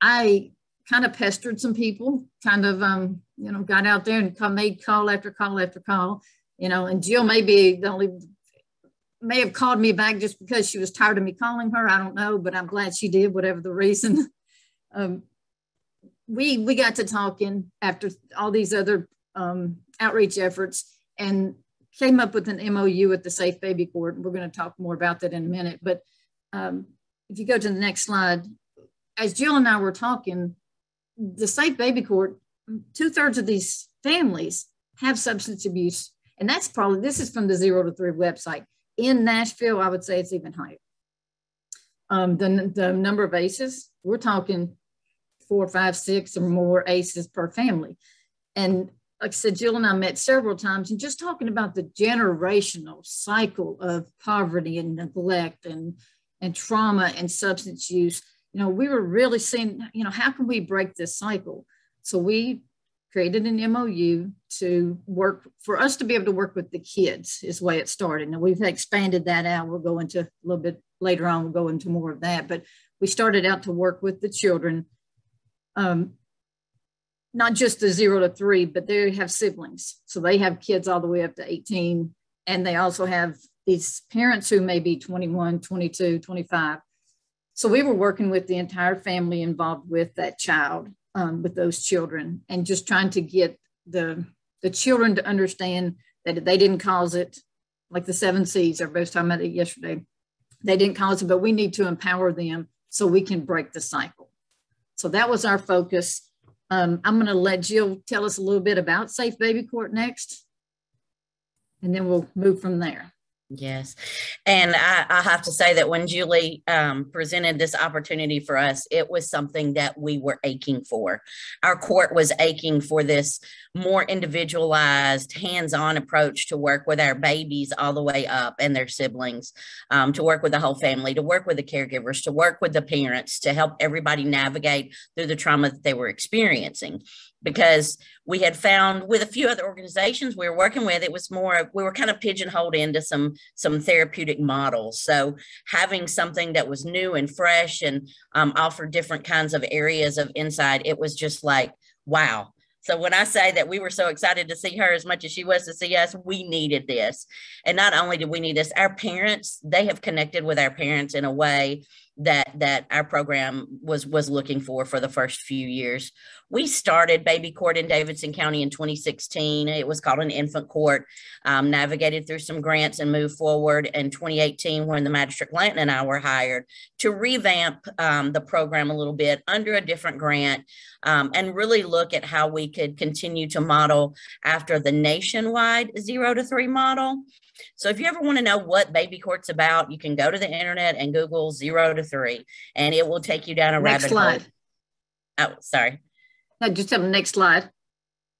[SPEAKER 4] I kind of pestered some people, kind of, um, you know, got out there and made call after call after call, you know, and Jill may be the only, may have called me back just because she was tired of me calling her. I don't know, but I'm glad she did, whatever the reason. <laughs> um, we, we got to talking after all these other um, outreach efforts and came up with an MOU at the Safe Baby Court. We're going to talk more about that in a minute. But um, if you go to the next slide, as Jill and I were talking, the Safe Baby Court, two thirds of these families have substance abuse. And that's probably, this is from the zero to three website. In Nashville, I would say it's even higher. Um, the, the number of ACEs, we're talking four, five, six or more ACEs per family. And like I said, Jill and I met several times and just talking about the generational cycle of poverty and neglect and, and trauma and substance use you know, we were really seeing, you know, how can we break this cycle? So we created an MOU to work for us to be able to work with the kids is the way it started. And we've expanded that out. We'll go into a little bit later on, we'll go into more of that. But we started out to work with the children, um, not just the zero to three, but they have siblings. So they have kids all the way up to 18. And they also have these parents who may be 21, 22, 25 so we were working with the entire family involved with that child, um, with those children, and just trying to get the the children to understand that they didn't cause it, like the seven C's. Everybody was talking about it yesterday. They didn't cause it, but we need to empower them so we can break the cycle. So that was our focus. Um, I'm going to let Jill tell us a little bit about Safe Baby Court next, and then we'll move from there.
[SPEAKER 5] Yes. And I, I, have to say that when Julie um, presented this opportunity for us, it was something that we were aching for. Our court was aching for this more individualized, hands on approach to work with our babies all the way up and their siblings, um, to work with the whole family, to work with the caregivers, to work with the parents, to help everybody navigate through the trauma that they were experiencing. Because we had found with a few other organizations we were working with it was more we were kind of pigeonholed into some some therapeutic models. So having something that was new and fresh and um, offered different kinds of areas of insight it was just like wow so when I say that we were so excited to see her as much as she was to see us, we needed this. And not only did we need this, our parents, they have connected with our parents in a way that that our program was was looking for for the first few years. We started baby court in Davidson County in 2016. It was called an infant court. Um, navigated through some grants and moved forward in 2018 when the magistrate Glanton and I were hired to revamp um, the program a little bit under a different grant um, and really look at how we could continue to model after the nationwide zero to three model so if you ever want to know what baby court's about, you can go to the internet and Google zero to three, and it will take you down a next rabbit slide. hole. Oh, sorry.
[SPEAKER 4] No, just tell the next slide.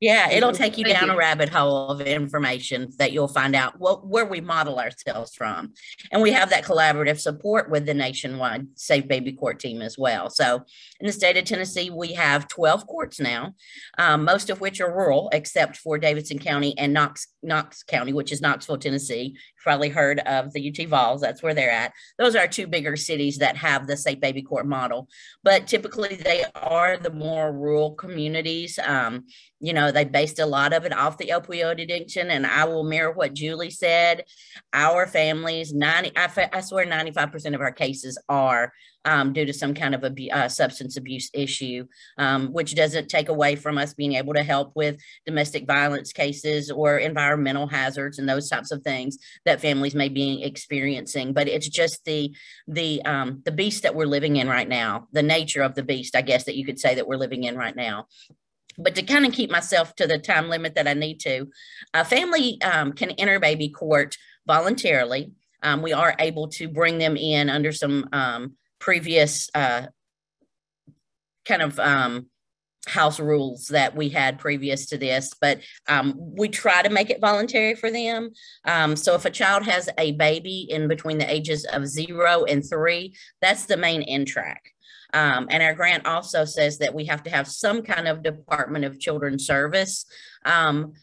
[SPEAKER 5] Yeah, it'll take you Thank down you. a rabbit hole of information that you'll find out what, where we model ourselves from. And we have that collaborative support with the nationwide Safe Baby Court team as well. So in the state of Tennessee, we have 12 courts now, um, most of which are rural, except for Davidson County and Knox, Knox County, which is Knoxville, Tennessee, probably heard of the UT Vols. That's where they're at. Those are two bigger cities that have the safe baby court model, but typically they are the more rural communities. Um, you know, they based a lot of it off the opioid addiction. And I will mirror what Julie said. Our families, 90, I, I swear 95% of our cases are um, due to some kind of a uh, substance abuse issue, um, which doesn't take away from us being able to help with domestic violence cases or environmental hazards and those types of things that families may be experiencing. But it's just the the um, the beast that we're living in right now, the nature of the beast, I guess that you could say that we're living in right now but to kind of keep myself to the time limit that I need to, a family um, can enter baby court voluntarily. Um, we are able to bring them in under some um, previous uh, kind of um, house rules that we had previous to this, but um, we try to make it voluntary for them. Um, so if a child has a baby in between the ages of zero and three, that's the main in track. Um, and our grant also says that we have to have some kind of Department of Children's Service um,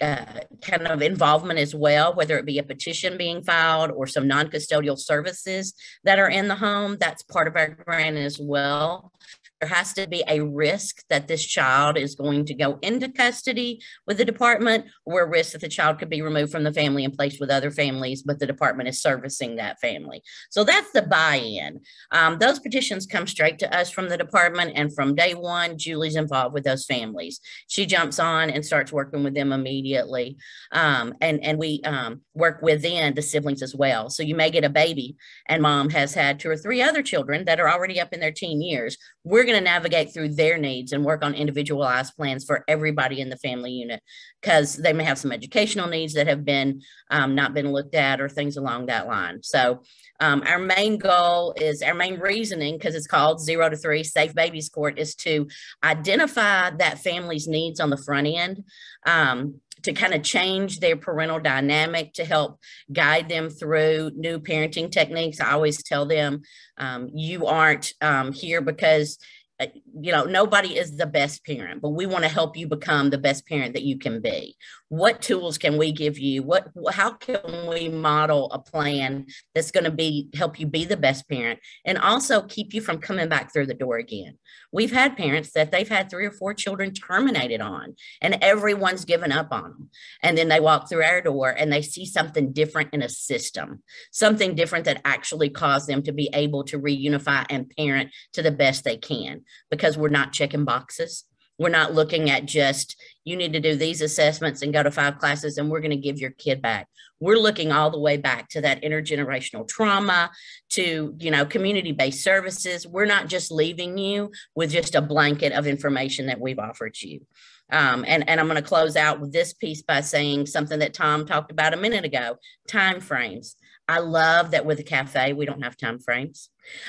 [SPEAKER 5] uh, kind of involvement as well, whether it be a petition being filed or some non custodial services that are in the home. That's part of our grant as well there has to be a risk that this child is going to go into custody with the department or a risk that the child could be removed from the family and placed with other families, but the department is servicing that family. So that's the buy-in. Um, those petitions come straight to us from the department and from day one, Julie's involved with those families. She jumps on and starts working with them immediately. Um, and, and we um, work within the siblings as well. So you may get a baby and mom has had two or three other children that are already up in their teen years. We're going to navigate through their needs and work on individualized plans for everybody in the family unit because they may have some educational needs that have been um, not been looked at or things along that line. So um, our main goal is our main reasoning because it's called zero to three safe babies court is to identify that family's needs on the front end. Um, to kind of change their parental dynamic to help guide them through new parenting techniques. I always tell them, um, you aren't um, here because Uh, you know nobody is the best parent but we want to help you become the best parent that you can be. What tools can we give you? What how can we model a plan that's going to be help you be the best parent and also keep you from coming back through the door again? We've had parents that they've had three or four children terminated on and everyone's given up on them and then they walk through our door and they see something different in a system something different that actually caused them to be able to reunify and parent to the best they can because we're not checking boxes we're not looking at just you need to do these assessments and go to five classes and we're going to give your kid back. We're looking all the way back to that intergenerational trauma, to you know community-based services. We're not just leaving you with just a blanket of information that we've offered you. Um, and, and I'm going to close out with this piece by saying something that Tom talked about a minute ago: time frames. I love that with a cafe, we don't have time frames.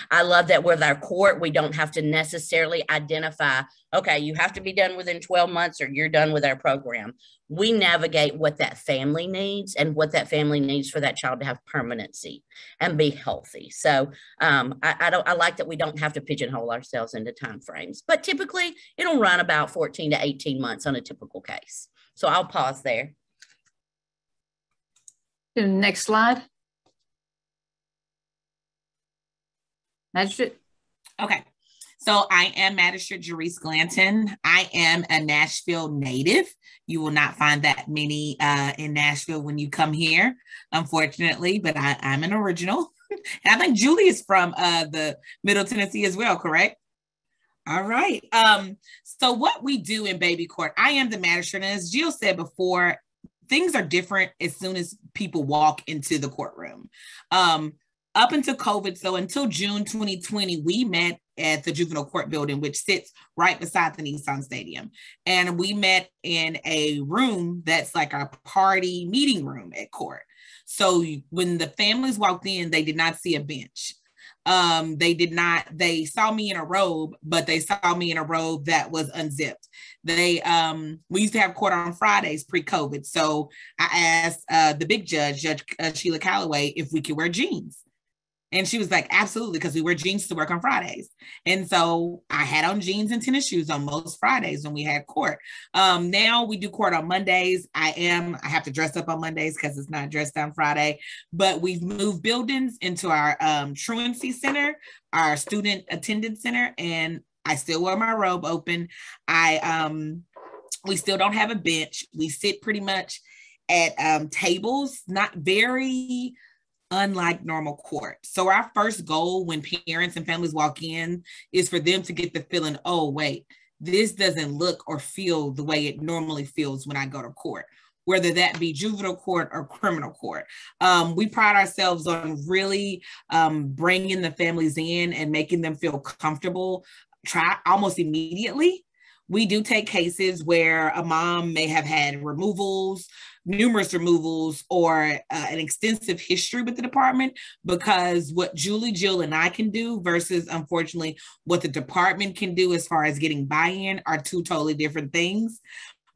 [SPEAKER 5] I love that with our court, we don't have to necessarily identify, okay, you have to be done within 12 months or you're done with our program. We navigate what that family needs and what that family needs for that child to have permanency and be healthy. So um, I, I, don't I like that we don't have to pigeonhole ourselves into time frames, but typically it'll run about 14 to 18 months on a typical case. So I'll pause there.
[SPEAKER 4] Next slide. Magistrate?
[SPEAKER 6] Okay. So I am Magistrate Jerice Glanton. I am a Nashville native. You will not find that many uh, in Nashville when you come here, unfortunately, but I, am an original. <laughs> and I think Julie is from uh, the Middle Tennessee as well, correct? All right. Um, so what we do in baby court, I am the magistrate. And as Jill said before, things are different as soon as people walk into the courtroom. Um, up until COVID, so until June 2020, we met at the juvenile court building, which sits right beside the Nissan Stadium. And we met in a room that's like our party meeting room at court. So when the families walked in, they did not see a bench. Um, they did not, they saw me in a robe, but they saw me in a robe that was unzipped. They um we used to have court on Fridays pre-COVID. So I asked uh the big judge, Judge uh, Sheila Calloway, if we could wear jeans And she was like, absolutely, because we wear jeans to work on Fridays. And so I had on jeans and tennis shoes on most Fridays when we had court. Um, now we do court on Mondays. I am, I have to dress up on Mondays because it's not dressed down Friday, but we've moved buildings into our um, truancy center, our student attendance center, and I still wear my robe open. I, um, we still don't have a bench. We sit pretty much at um, tables, not very unlike normal court. So our first goal when parents and families walk in is for them to get the feeling, oh, wait, this doesn't look or feel the way it normally feels when I go to court, whether that be juvenile court or criminal court. Um, we pride ourselves on really um, bringing the families in and making them feel comfortable, try almost immediately. We do take cases where a mom may have had removals, numerous removals or uh, an extensive history with the department because what Julie, Jill, and I can do versus unfortunately what the department can do as far as getting buy-in are two totally different things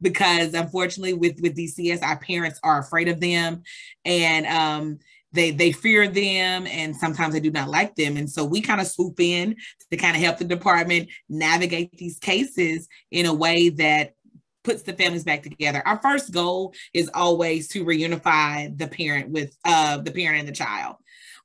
[SPEAKER 6] because unfortunately with with DCS our parents are afraid of them and um they they fear them and sometimes they do not like them. And so we kind of swoop in to kind of help the department navigate these cases in a way that puts the families back together. Our first goal is always to reunify the parent with uh, the parent and the child.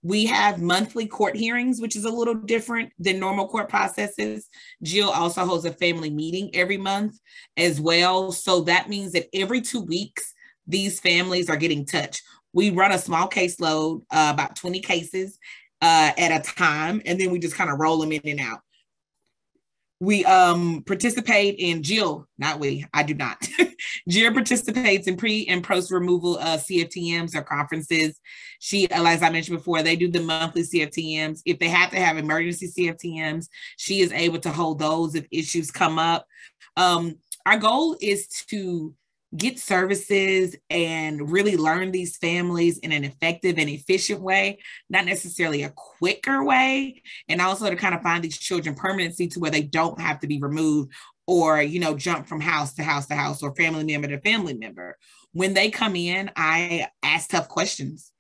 [SPEAKER 6] We have monthly court hearings, which is a little different than normal court processes. Jill also holds a family meeting every month as well. So that means that every two weeks, these families are getting touched. We run a small caseload, uh, about 20 cases uh, at a time, and then we just kind of roll them in and out we um participate in Jill, not we, I do not. <laughs> Jill participates in pre and post removal of CFTMs or conferences. She, as I mentioned before, they do the monthly CFTMs. If they have to have emergency CFTMs, she is able to hold those if issues come up. Um, our goal is to get services and really learn these families in an effective and efficient way, not necessarily a quicker way, and also to kind of find these children permanency to where they don't have to be removed or, you know, jump from house to house to house or family member to family member. When they come in, I ask tough questions.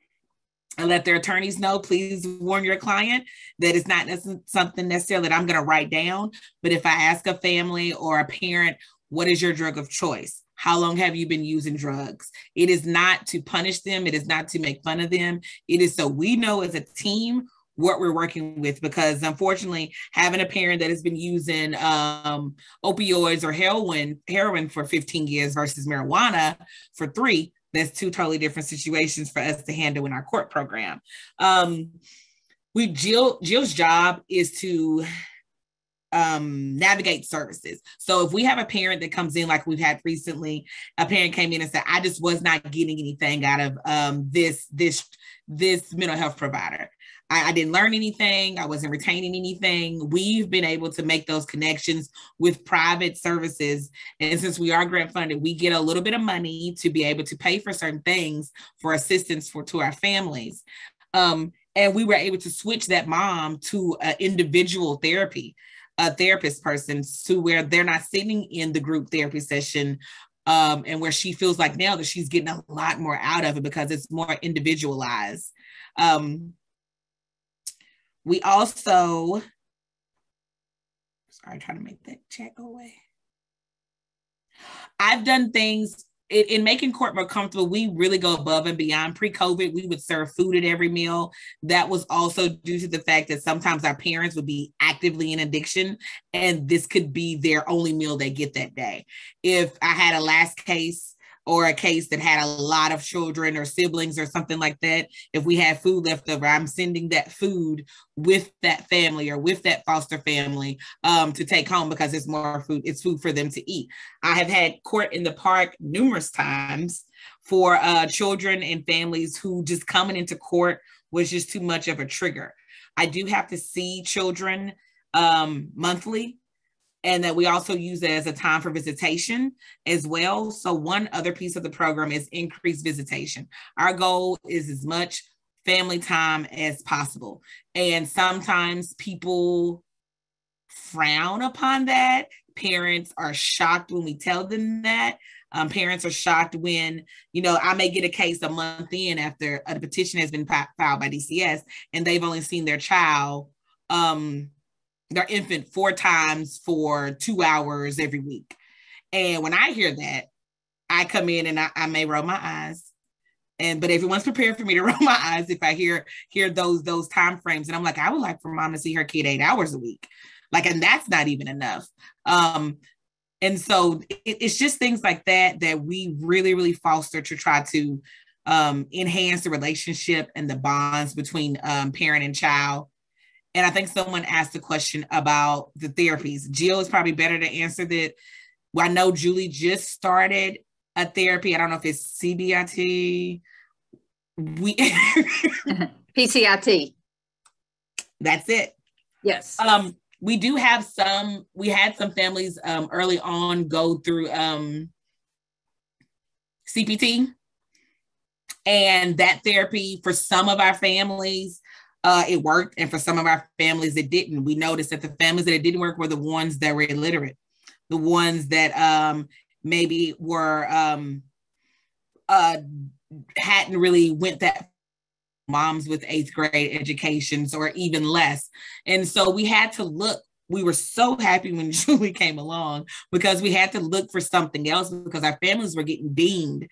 [SPEAKER 6] I let their attorneys know, please warn your client that it's not something necessarily that I'm going to write down. But if I ask a family or a parent, what is your drug of choice? How long have you been using drugs? It is not to punish them, it is not to make fun of them. It is so we know as a team what we're working with because unfortunately having a parent that has been using um, opioids or heroin heroin for 15 years versus marijuana for three that's two totally different situations for us to handle in our court program um, we jill jill's job is to um, navigate services. So if we have a parent that comes in, like we've had recently, a parent came in and said, "I just was not getting anything out of um, this this this mental health provider. I, I didn't learn anything. I wasn't retaining anything." We've been able to make those connections with private services, and since we are grant funded, we get a little bit of money to be able to pay for certain things for assistance for to our families. Um, and we were able to switch that mom to uh, individual therapy a therapist person to where they're not sitting in the group therapy session um, and where she feels like now that she's getting a lot more out of it because it's more individualized. Um, we also, sorry, trying to make that chat go away. I've done things in, in making court more comfortable, we really go above and beyond. Pre COVID, we would serve food at every meal. That was also due to the fact that sometimes our parents would be actively in addiction, and this could be their only meal they get that day. If I had a last case, or a case that had a lot of children or siblings or something like that, if we have food left over, I'm sending that food with that family or with that foster family um, to take home because it's more food, it's food for them to eat. I have had court in the park numerous times for uh, children and families who just coming into court was just too much of a trigger. I do have to see children um, monthly and that we also use it as a time for visitation as well. So one other piece of the program is increased visitation. Our goal is as much family time as possible. And sometimes people frown upon that. parents are shocked when we tell them that. Um, parents are shocked when, you know, I may get a case a month in after a petition has been filed by DCS and they've only seen their child, um, their infant four times for two hours every week. And when I hear that, I come in and I, I may roll my eyes. And but everyone's prepared for me to <laughs> roll my eyes if I hear hear those those time frames. And I'm like, I would like for mom to see her kid eight hours a week. Like, and that's not even enough. Um, and so it, it's just things like that that we really, really foster to try to um, enhance the relationship and the bonds between um, parent and child. And I think someone asked a question about the therapies. Jill is probably better to answer that. Well, I know Julie just started a therapy. I don't know if it's CBIT. We <laughs>
[SPEAKER 4] PCIT.
[SPEAKER 6] That's it.
[SPEAKER 4] Yes.
[SPEAKER 6] Um, we do have some we had some families um, early on go through um, cpt and that therapy for some of our families uh, it worked and for some of our families it didn't we noticed that the families that it didn't work were the ones that were illiterate the ones that um, maybe were um, uh, hadn't really went that moms with eighth grade educations or even less. And so we had to look. We were so happy when <laughs> Julie came along because we had to look for something else because our families were getting deemed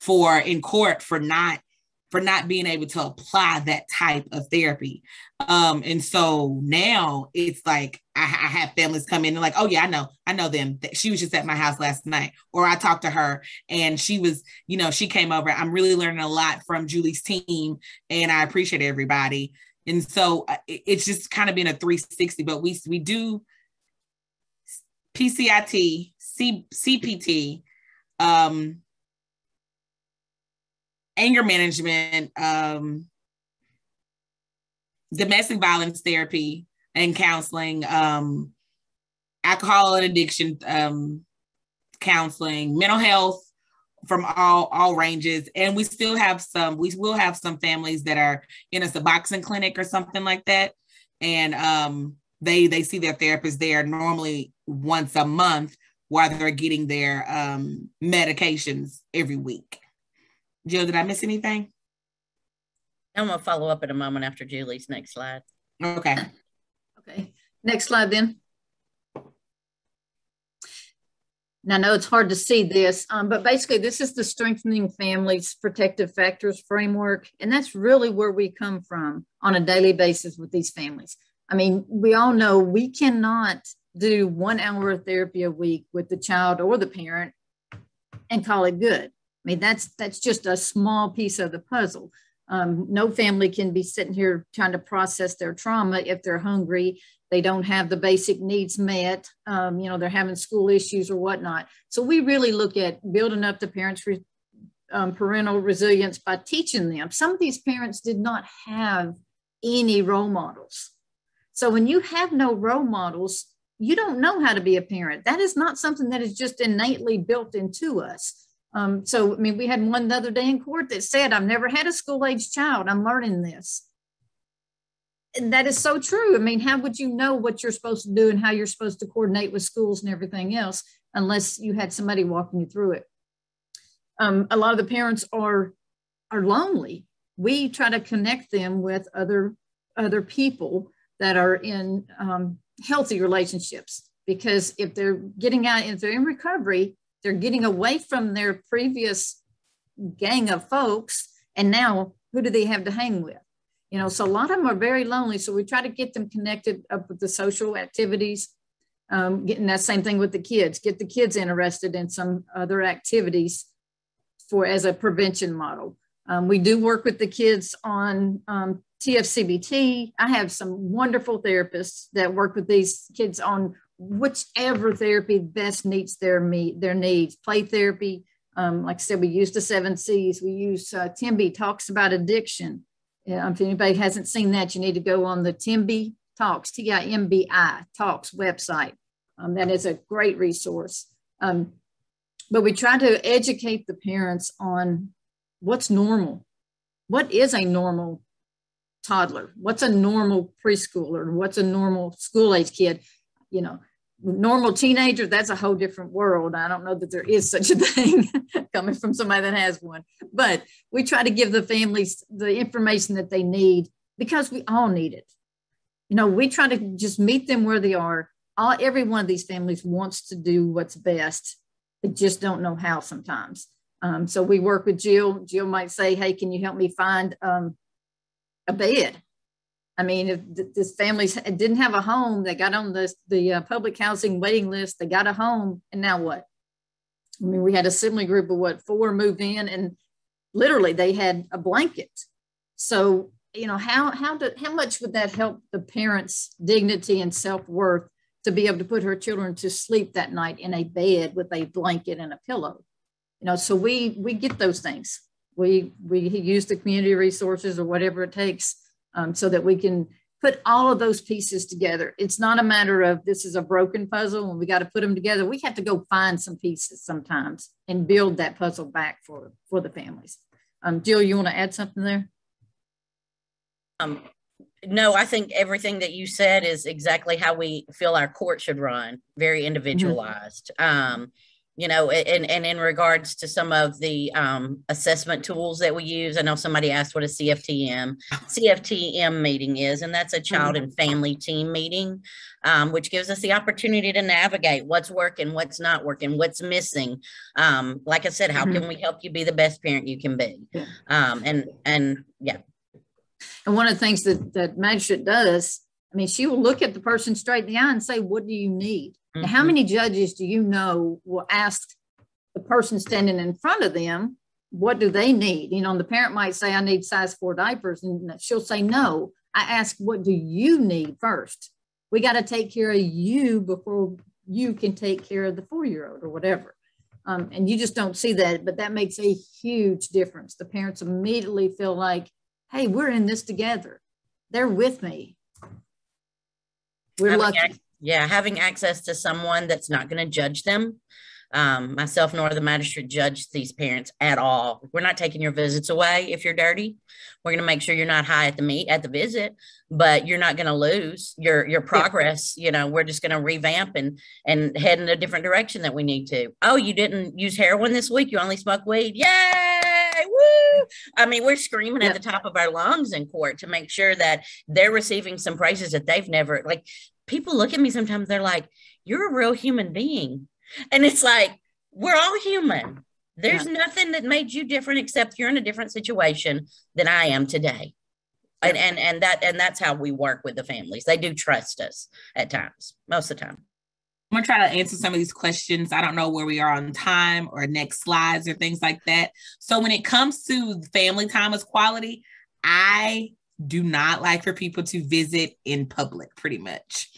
[SPEAKER 6] for in court for not for not being able to apply that type of therapy. Um, and so now it's like I, I, have families come in and like, oh yeah, I know, I know them. That she was just at my house last night, or I talked to her and she was, you know, she came over. I'm really learning a lot from Julie's team, and I appreciate everybody. And so uh, it's just kind of been a 360, but we we do PCIT, C, CPT, um, anger management, um, domestic violence therapy and counseling, um, alcohol and addiction um, counseling, mental health from all all ranges, and we still have some. We will have some families that are in a Suboxone clinic or something like that, and um, they they see their therapist there normally once a month while they're getting their um, medications every week. Jill, did I miss anything?
[SPEAKER 5] I'm gonna follow up in a moment after Julie's next slide.
[SPEAKER 6] Okay.
[SPEAKER 4] Okay. Next slide then. Now, I know it's hard to see this, um, but basically this is the Strengthening Families Protective Factors Framework. And that's really where we come from on a daily basis with these families. I mean, we all know we cannot do one hour of therapy a week with the child or the parent and call it good. I mean, that's that's just a small piece of the puzzle. Um, no family can be sitting here trying to process their trauma if they're hungry, they don't have the basic needs met, um, you know, they're having school issues or whatnot. So we really look at building up the parents' re, um, parental resilience by teaching them. Some of these parents did not have any role models. So when you have no role models, you don't know how to be a parent. That is not something that is just innately built into us. Um, so, I mean, we had one the other day in court that said, I've never had a school age child. I'm learning this. And that is so true. I mean, how would you know what you're supposed to do and how you're supposed to coordinate with schools and everything else unless you had somebody walking you through it? Um, a lot of the parents are are lonely. We try to connect them with other other people that are in um, healthy relationships because if they're getting out, if they're in recovery, they're getting away from their previous gang of folks and now who do they have to hang with? You know so a lot of them are very lonely so we try to get them connected up with the social activities um, getting that same thing with the kids get the kids interested in some other activities for as a prevention model. Um, we do work with the kids on um, tfcbt i have some wonderful therapists that work with these kids on whichever therapy best meets their meet their needs. Play therapy, um, like I said, we use the seven C's. We use uh, Timbi talks about addiction. If anybody hasn't seen that, you need to go on the Timbi Talks T I M B I Talks website. Um, that is a great resource. Um, but we try to educate the parents on what's normal. What is a normal toddler? What's a normal preschooler? What's a normal school age kid? You know, normal teenager, that's a whole different world. I don't know that there is such a thing <laughs> coming from somebody that has one, but we try to give the families the information that they need because we all need it. You know, we try to just meet them where they are. All every one of these families wants to do what's best. They just don't know how sometimes. Um, so we work with Jill. Jill might say, "Hey, can you help me find um, a bed?" I mean, if this families didn't have a home, they got on the, the uh, public housing waiting list, they got a home, and now what? I mean, we had a sibling group of what, four moved in, and literally they had a blanket. So, you know, how, how, do, how much would that help the parents' dignity and self worth to be able to put her children to sleep that night in a bed with a blanket and a pillow? You know, so we we get those things. We we use the community resources or whatever it takes um, so that we can put all of those pieces together. It's not a matter of this is a broken puzzle and we got to put them together. We have to go find some pieces sometimes and build that puzzle back for, for the families. Um, Jill, you want to add something there?
[SPEAKER 5] Um, no, I think everything that you said is exactly how we feel our court should run, very mm-hmm. individualized. Mm-hmm. Um, you know, and, and in regards to some of the um, assessment tools that we use, I know somebody asked what a CFTM <laughs> CFTM meeting is, and that's a child mm-hmm. and family team meeting, um, which gives us the opportunity to navigate what's working, what's not working, what's missing. Um, like I said, how mm-hmm. can we help you be the best parent you can be? Um, and and yeah.
[SPEAKER 4] And one of the things that that magistrate does, I mean, she will look at the person straight in the eye and say, "What do you need?" Mm-hmm. how many judges do you know will ask the person standing in front of them, what do they need? You know, the parent might say, I need size four diapers. And she'll say, no. I ask, what do you need first? We got to take care of you before you can take care of the four year old or whatever. Um, and you just don't see that, but that makes a huge difference. The parents immediately feel like, hey, we're in this together. They're with me. We're lucky
[SPEAKER 5] yeah having access to someone that's not going to judge them um, myself nor the magistrate judge these parents at all. We're not taking your visits away if you're dirty. We're going to make sure you're not high at the meet at the visit but you're not going to lose your your progress. Yeah. you know we're just going to revamp and and head in a different direction that we need to. Oh you didn't use heroin this week? You only smoke weed? Yay! Woo! I mean we're screaming yeah. at the top of our lungs in court to make sure that they're receiving some praises that they've never like people look at me sometimes, they're like, you're a real human being. And it's like, we're all human. There's yeah. nothing that made you different except you're in a different situation than I am today. And, and and that and that's how we work with the families. They do trust us at times, most of the time.
[SPEAKER 6] I'm gonna try to answer some of these questions. I don't know where we are on time or next slides or things like that. So when it comes to family time as quality, I do not like for people to visit in public pretty much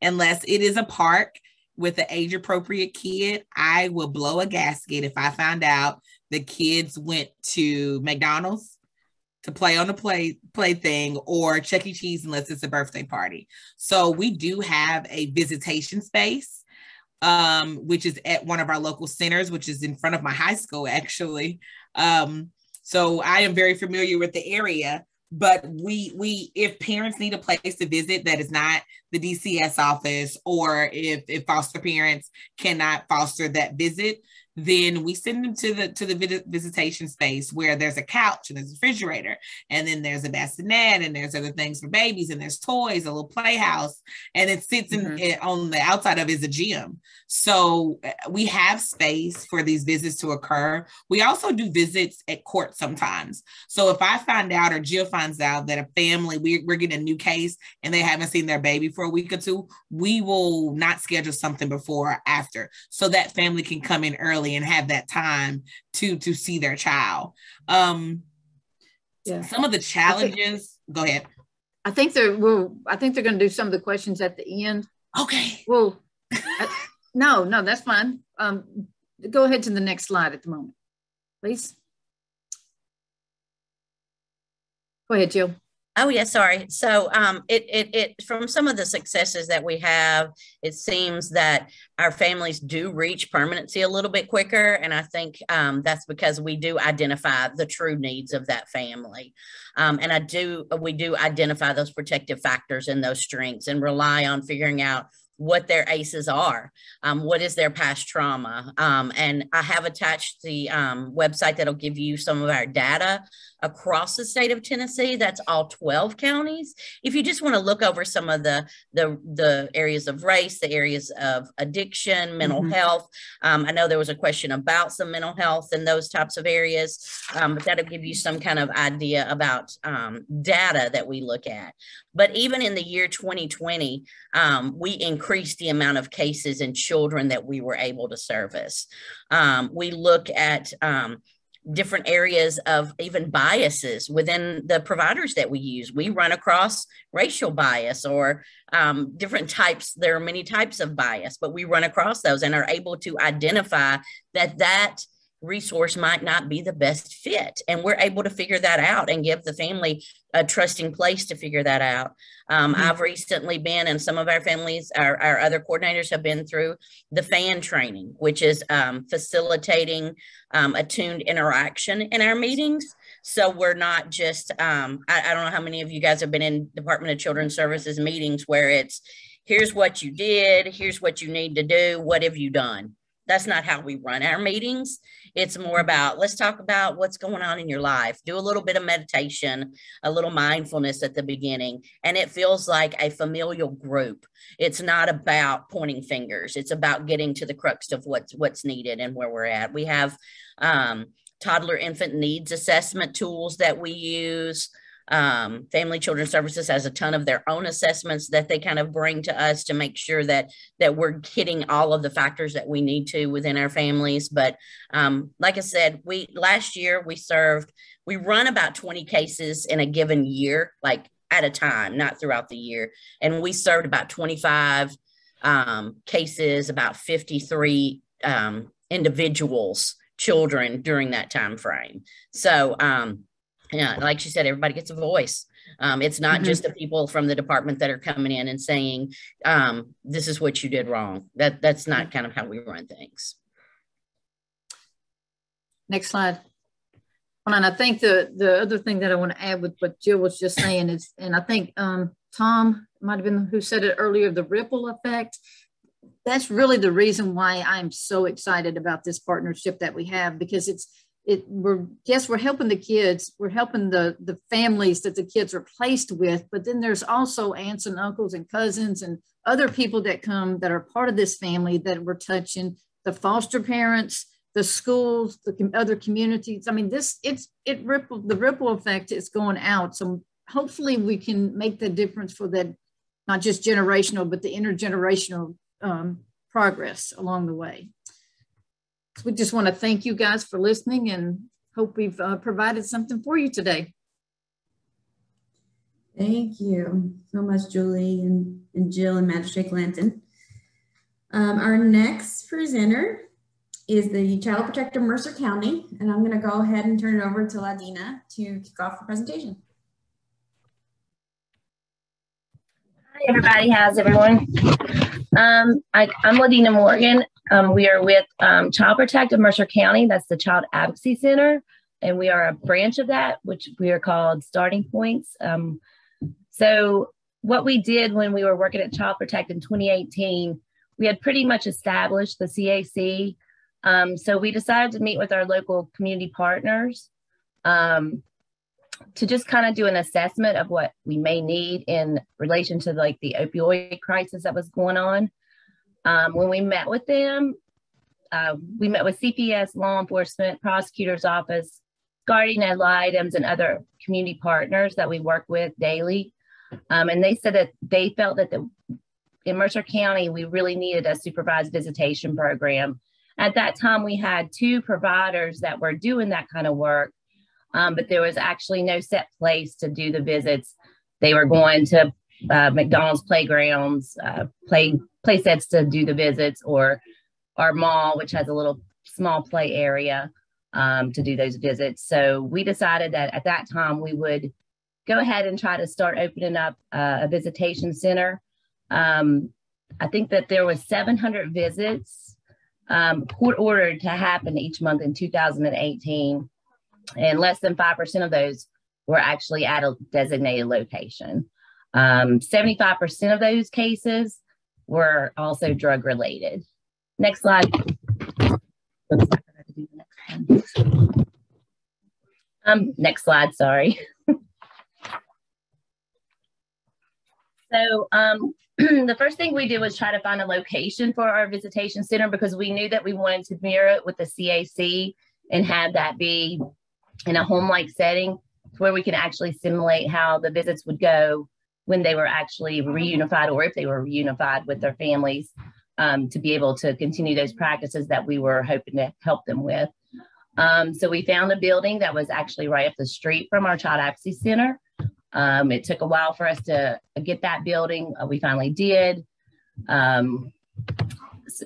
[SPEAKER 6] unless it is a park with an age appropriate kid. I will blow a gasket if I find out the kids went to McDonald's to play on the play play thing or Chuck E. Cheese unless it's a birthday party. So we do have a visitation space, um, which is at one of our local centers, which is in front of my high school actually. Um, so I am very familiar with the area but we we if parents need a place to visit that is not the DCS office or if if foster parents cannot foster that visit then we send them to the to the visitation space where there's a couch and there's a refrigerator and then there's a bassinet and there's other things for babies and there's toys a little playhouse and it sits in mm-hmm. it, on the outside of is a gym. So uh, we have space for these visits to occur. We also do visits at court sometimes. So if i find out or jill finds out that a family we, we're getting a new case and they haven't seen their baby for a week or two we will not schedule something before or after so that family can come in early family and have that time to to see their child. Um, yeah. Some of the challenges. Think, go ahead.
[SPEAKER 4] I think they're well. I think they're going to do some of the questions at the end.
[SPEAKER 6] Okay.
[SPEAKER 4] Well, I, <laughs> no, no, that's fine. Um, go ahead to the next slide at the moment, please. Go ahead, Jill.
[SPEAKER 5] Oh yeah, sorry. So um, it, it it from some of the successes that we have, it seems that our families do reach permanency a little bit quicker, and I think um, that's because we do identify the true needs of that family, um, and I do we do identify those protective factors and those strengths, and rely on figuring out what their ACEs are, um, what is their past trauma. Um, and I have attached the um, website that'll give you some of our data across the state of Tennessee. That's all 12 counties. If you just want to look over some of the, the, the areas of race, the areas of addiction, mental mm-hmm. health. Um, I know there was a question about some mental health and those types of areas, um, but that'll give you some kind of idea about um, data that we look at. But even in the year 2020, um, we increased the amount of cases in children that we were able to service. Um, we look at um, different areas of even biases within the providers that we use. We run across racial bias or um, different types. There are many types of bias, but we run across those and are able to identify that that resource might not be the best fit. And we're able to figure that out and give the family a trusting place to figure that out. Um, mm-hmm. I've recently been, and some of our families, our, our other coordinators have been through the FAN training, which is um, facilitating um, attuned interaction in our meetings. So we're not just, um, I, I don't know how many of you guys have been in Department of Children's Services meetings where it's, here's what you did, here's what you need to do, what have you done? That's not how we run our meetings. It's more about let's talk about what's going on in your life. Do a little bit of meditation, a little mindfulness at the beginning, and it feels like a familial group. It's not about pointing fingers. It's about getting to the crux of what's what's needed and where we're at. We have um, toddler infant needs assessment tools that we use. Um, Family Children Services has a ton of their own assessments that they kind of bring to us to make sure that that we're hitting all of the factors that we need to within our families. But um, like I said, we last year we served we run about 20 cases in a given year, like at a time, not throughout the year, and we served about 25 um, cases, about 53 um, individuals, children during that time frame. So um, yeah, like she said, everybody gets a voice. Um, it's not mm-hmm. just the people from the department that are coming in and saying, um, "This is what you did wrong." That that's not kind of how we run things.
[SPEAKER 4] Next slide. And I think the the other thing that I want to add with what Jill was just saying is, and I think um, Tom might have been who said it earlier, the ripple effect. That's really the reason why I'm so excited about this partnership that we have because it's it we're yes we're helping the kids we're helping the the families that the kids are placed with but then there's also aunts and uncles and cousins and other people that come that are part of this family that we're touching the foster parents the schools the other communities. I mean this it's it ripple the ripple effect is going out. So hopefully we can make the difference for that not just generational but the intergenerational um, progress along the way we just want to thank you guys for listening and hope we've uh, provided something for you today.
[SPEAKER 1] Thank you so much, Julie and, and Jill and Magistrate Glanton. Um, our next presenter is the Child Protector Mercer County, and I'm going to go ahead and turn it over to Ladina to kick off the presentation.
[SPEAKER 7] Hi, everybody. How's everyone? Um, I, am Ladina Morgan. Um, we are with um, Child Protective Mercer County. That's the Child Advocacy Center. And we are a branch of that, which we are called Starting Points. Um, so, what we did when we were working at Child Protect in 2018, we had pretty much established the CAC. Um, so, we decided to meet with our local community partners um, to just kind of do an assessment of what we may need in relation to like the opioid crisis that was going on. Um, when we met with them, uh, we met with CPS, law enforcement, prosecutor's office, guardian ad litems, and other community partners that we work with daily. Um, and they said that they felt that the, in Mercer County, we really needed a supervised visitation program. At that time, we had two providers that were doing that kind of work, um, but there was actually no set place to do the visits. They were going to uh, McDonald's playgrounds, uh, play play sets to do the visits, or our mall, which has a little small play area um, to do those visits. So we decided that at that time we would go ahead and try to start opening up uh, a visitation center. Um, I think that there was 700 visits um, court ordered to happen each month in 2018, and less than 5% of those were actually at a designated location. Um, 75% of those cases were also drug related. Next slide. Um, next slide, sorry. <laughs> so um, <clears throat> the first thing we did was try to find a location for our visitation center because we knew that we wanted to mirror it with the CAC and have that be in a home-like setting where we can actually simulate how the visits would go when they were actually reunified or if they were reunified with their families um, to be able to continue those practices that we were hoping to help them with. Um, so we found a building that was actually right up the street from our Child Advocacy Center. Um, it took a while for us to get that building. Uh, we finally did. Um, so,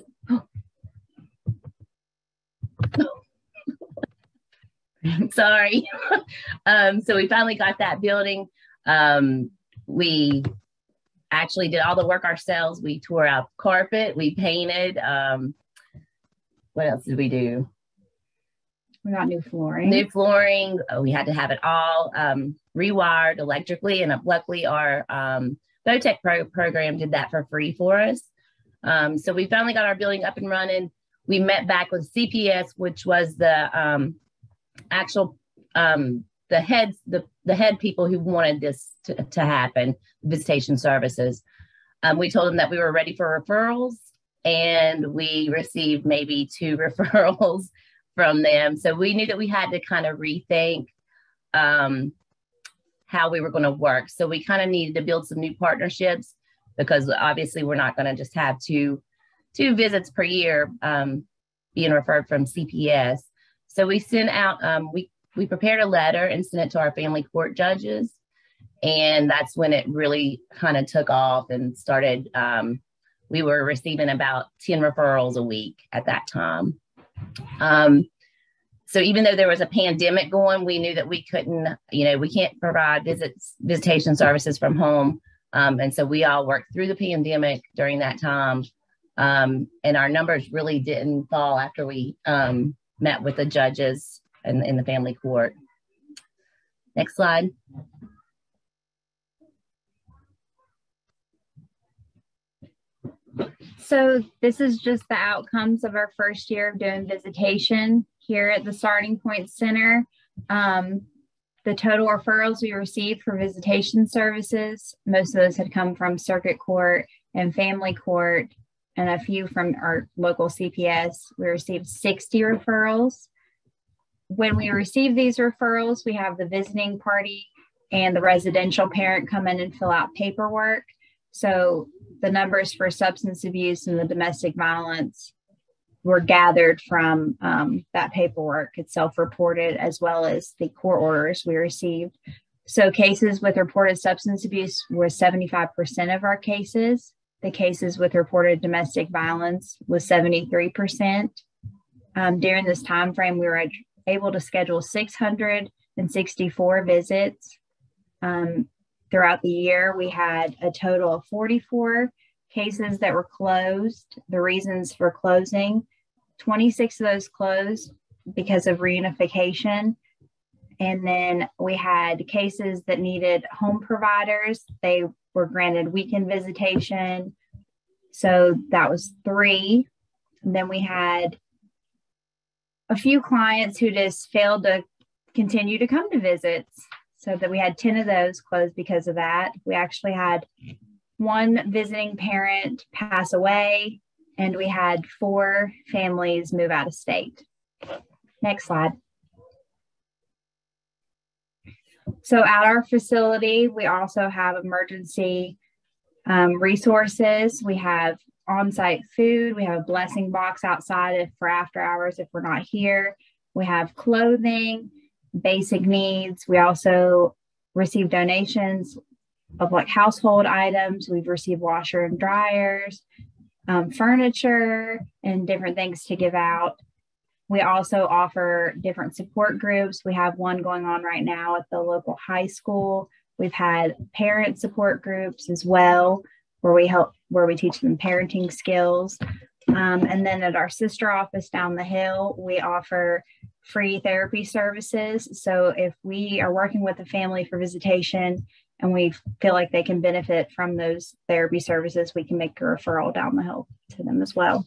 [SPEAKER 7] <laughs> sorry. <laughs> um, so we finally got that building. Um, we actually did all the work ourselves. We tore out carpet, we painted. Um, what else did we do?
[SPEAKER 1] We got new flooring.
[SPEAKER 7] New flooring. Oh, we had to have it all um, rewired electrically, and luckily our um, Votech pro- program did that for free for us. Um, so we finally got our building up and running. We met back with CPS, which was the um, actual um, the heads the the head people who wanted this to, to happen, visitation services. Um, we told them that we were ready for referrals, and we received maybe two <laughs> referrals from them. So we knew that we had to kind of rethink um, how we were going to work. So we kind of needed to build some new partnerships because obviously we're not going to just have two two visits per year um, being referred from CPS. So we sent out um, we we prepared a letter and sent it to our family court judges, and that's when it really kind of took off and started. Um, we were receiving about ten referrals a week at that time. Um, so even though there was a pandemic going, we knew that we couldn't, you know, we can't provide visits, visitation services from home. Um, and so we all worked through the pandemic during that time. Um, and our numbers really didn't fall after we um, met with the judges in, in the family court. Next slide.
[SPEAKER 8] So this is just the outcomes of our first year of doing visitation here at the Starting Point Center. Um, the total referrals we received for visitation services, most of those had come from circuit court and family court, and a few from our local CPS. We received 60 referrals. When we receive these referrals, we have the visiting party and the residential parent come in and fill out paperwork. So the numbers for substance abuse and the domestic violence were gathered from um, that paperwork. It's self reported as well as the court orders we received. So, cases with reported substance abuse was 75% of our cases. The cases with reported domestic violence was 73%. Um, during this time frame, we were able to schedule 664 visits. Um, throughout the year, we had a total of 44 cases that were closed. The reasons for closing 26 of those closed because of reunification. And then we had cases that needed home providers. They were granted weekend visitation. So that was three. And then we had a few clients who just failed to continue to come to visits. So that we had 10 of those closed because of that. We actually had one visiting parent pass away and we had four families move out of state. Next slide. So at our facility, we also have emergency um, resources. We have on-site food. We have a blessing box outside if, for after hours if we're not here. We have clothing, basic needs. We also receive donations of like household items. We've received washer and dryers um, furniture and different things to give out. We also offer different support groups. We have one going on right now at the local high school. We've had parent support groups as well, where we help, where we teach them parenting skills. Um, and then at our sister office down the hill, we offer free therapy services. So if we are working with a family for visitation and we feel like they can benefit from those therapy services, we can make a referral down the hill to them as well.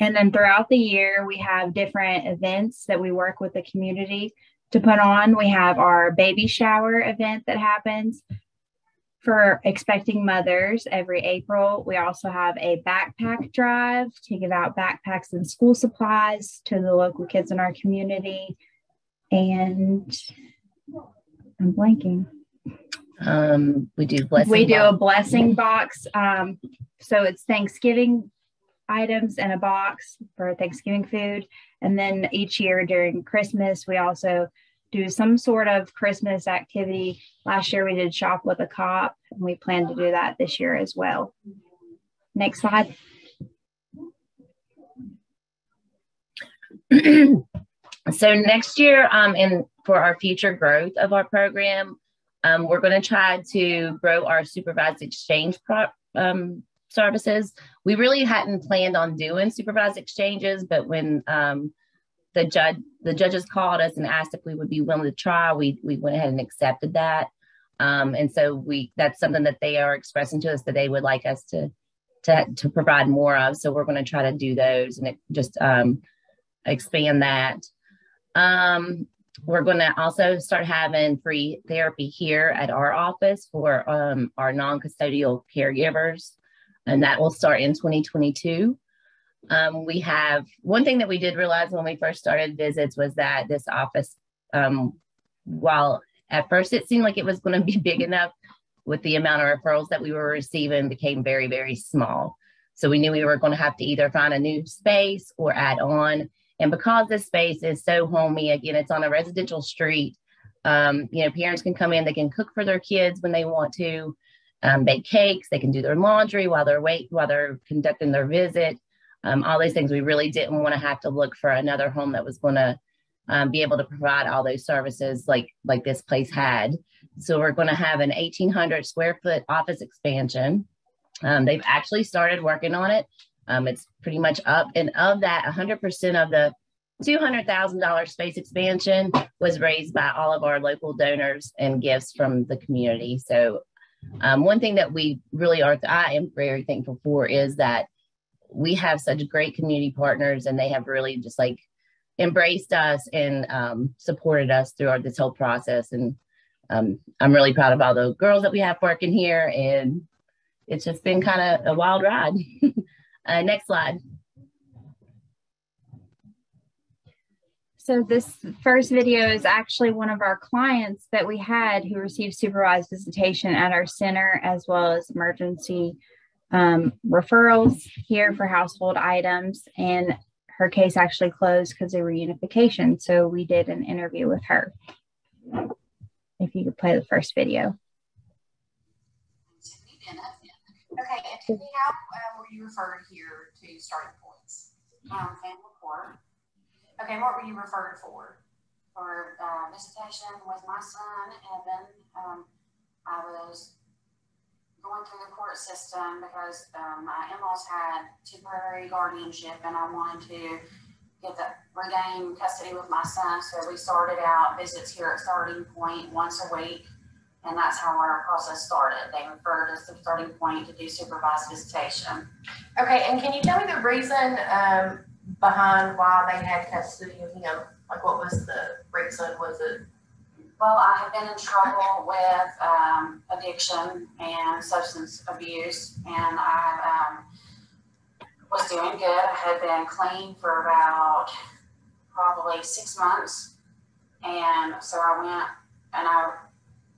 [SPEAKER 8] And then throughout the year, we have different events that we work with the community to put on. We have our baby shower event that happens for expecting mothers every April. We also have a backpack drive to give out backpacks and school supplies to the local kids in our community. And I'm blanking.
[SPEAKER 7] Um, we do blessing.
[SPEAKER 8] we do a blessing box. Um, so it's Thanksgiving items in a box for Thanksgiving food. And then each year during Christmas, we also do some sort of Christmas activity. Last year we did shop with a cop, and we plan to do that this year as well. Next slide. <clears throat>
[SPEAKER 7] so next year, um, and for our future growth of our program, um, we're going to try to grow our supervised exchange um, services. We really hadn't planned on doing supervised exchanges, but when um, the judge the judges called us and asked if we would be willing to try, we we went ahead and accepted that. Um, and so we that's something that they are expressing to us that they would like us to to to provide more of. So we're going to try to do those and just um, expand that. Um, we're going to also start having free therapy here at our office for um, our non-custodial caregivers, and that will start in 2022. Um, we have one thing that we did realize when we first started visits was that this office, um, while at first it seemed like it was going to be <laughs> big enough, with the amount of referrals that we were receiving, became very very small. So we knew we were going to have to either find a new space or add on. And because this space is so homey, again, it's on a residential street. Um, you know, parents can come in, they can cook for their kids when they want to, um, bake cakes, they can do their laundry while they're wait while they're conducting their visit. Um, all these things we really didn't want to have to look for another home that was going to um, be able to provide all those services like like this place had. So we're going to have an 1,800 square foot office expansion. Um, they've actually started working on it. Um, it's pretty much up. And of that, 100% of the $200,000 space expansion was raised by all of our local donors and gifts from the community. So, um, one thing that we really are, I am very thankful for is that we have such great community partners and they have really just like embraced us and um, supported us throughout this whole process. And um, I'm really proud of all the girls that we have working here. And it's just been kind of a wild ride. <laughs> Uh, next slide.
[SPEAKER 8] So this first video is actually one of our clients that we had who received supervised visitation at our center as well as emergency um, referrals here for household items. And her case actually closed because of reunification. So we did an interview with her. If you could play the first video.
[SPEAKER 9] Okay, and Tiffany, how uh, were you referred here to starting points?
[SPEAKER 10] Um, family court.
[SPEAKER 9] Okay, what were you referred for?
[SPEAKER 10] For uh, visitation with my son, Evan. Um, I was going through the court system because um, my in-laws had temporary guardianship and I wanted to get the regain custody with my son. So we started out visits here at Starting Point once a week. And that's how our process started. They referred us to Starting Point to do supervised visitation.
[SPEAKER 9] Okay, and can you tell me the reason um, behind why they had custody of him? Like, what was the reason? Was it?
[SPEAKER 10] Well, I have been in trouble with um, addiction and substance abuse, and I um, was doing good. I had been clean for about probably six months, and so I went and I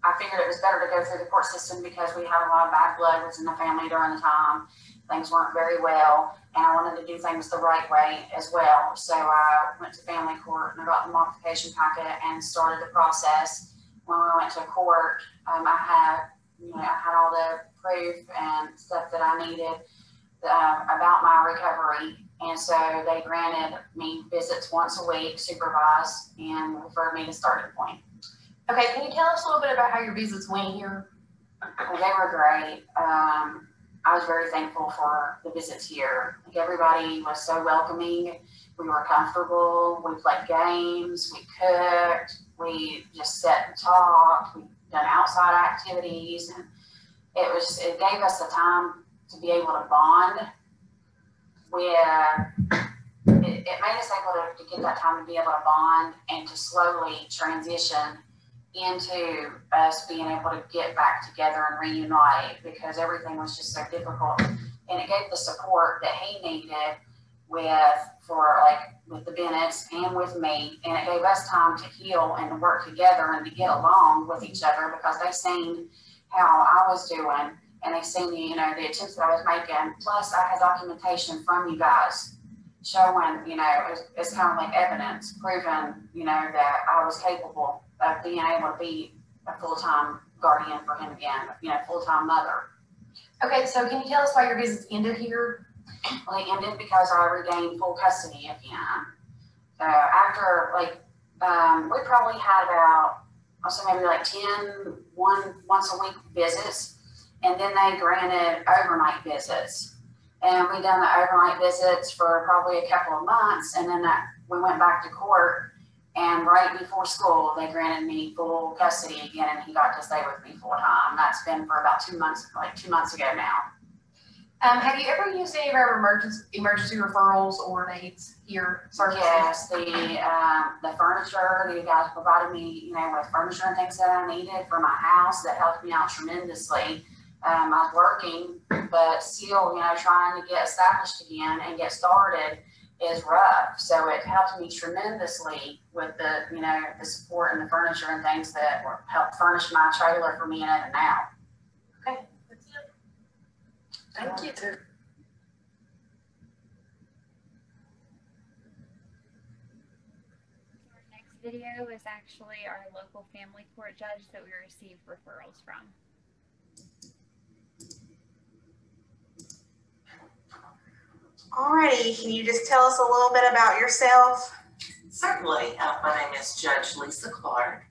[SPEAKER 10] I figured it was better to go through the court system because we had a lot of bad blood was in the family during the time. Things weren't very well, and I wanted to do things the right way as well. So I went to family court and I got the modification packet and started the process. When we went to court, um, I had, you know, I had all the proof and stuff that I needed uh, about my recovery. And so they granted me visits once a week, supervised, and referred me to starting point.
[SPEAKER 9] Okay, can you tell us a little bit about how your visits went here?
[SPEAKER 10] Well, they were great. Um, I was very thankful for the visits here. Like everybody was so welcoming. We were comfortable. We played games. We cooked. We just sat and talked. We done outside activities, and it was it gave us the time to be able to bond. We uh, it, it made us able to, to get that time to be able to bond and to slowly transition into us being able to get back together and reunite because everything was just so difficult. And it gave the support that he needed with for like with the Bennett's and with me. And it gave us time to heal and to work together and to get along with each other because they seen how I was doing and they seen you know the attempts that I was making. Plus I had documentation from you guys showing, you know, it's, it's kind of like evidence proving, you know, that I was capable of being able to be a full-time guardian for him again, you know, full-time mother.
[SPEAKER 9] Okay, so can you tell us why your visits ended here?
[SPEAKER 10] Well, it ended because I regained full custody again. So after like, um, we probably had about, I'll say maybe like 10, one, once a week visits. And then they granted overnight visits. And we done the overnight visits for probably a couple of months. And then that, we went back to court and right before school, they granted me full custody again, and he got to stay with me full time. That's been for about two months, like two months ago now.
[SPEAKER 9] Um, have you ever used any of our emergency emergency referrals or needs here? services?
[SPEAKER 10] Yes, the um, the furniture, you guys provided me, you know, with furniture and things that I needed for my house that helped me out tremendously. Um, I was working, but still, you know, trying to get established again and get started is rough. So it helped me tremendously with the, you know, the support and the furniture and things that were helped furnish my trailer for me in and out.
[SPEAKER 9] Okay, that's it. Thank you.
[SPEAKER 8] Our next video is actually our local family court judge that we received referrals from.
[SPEAKER 11] Alrighty, can you just tell us a little bit about yourself?
[SPEAKER 12] Certainly. Uh, my name is Judge Lisa Clark.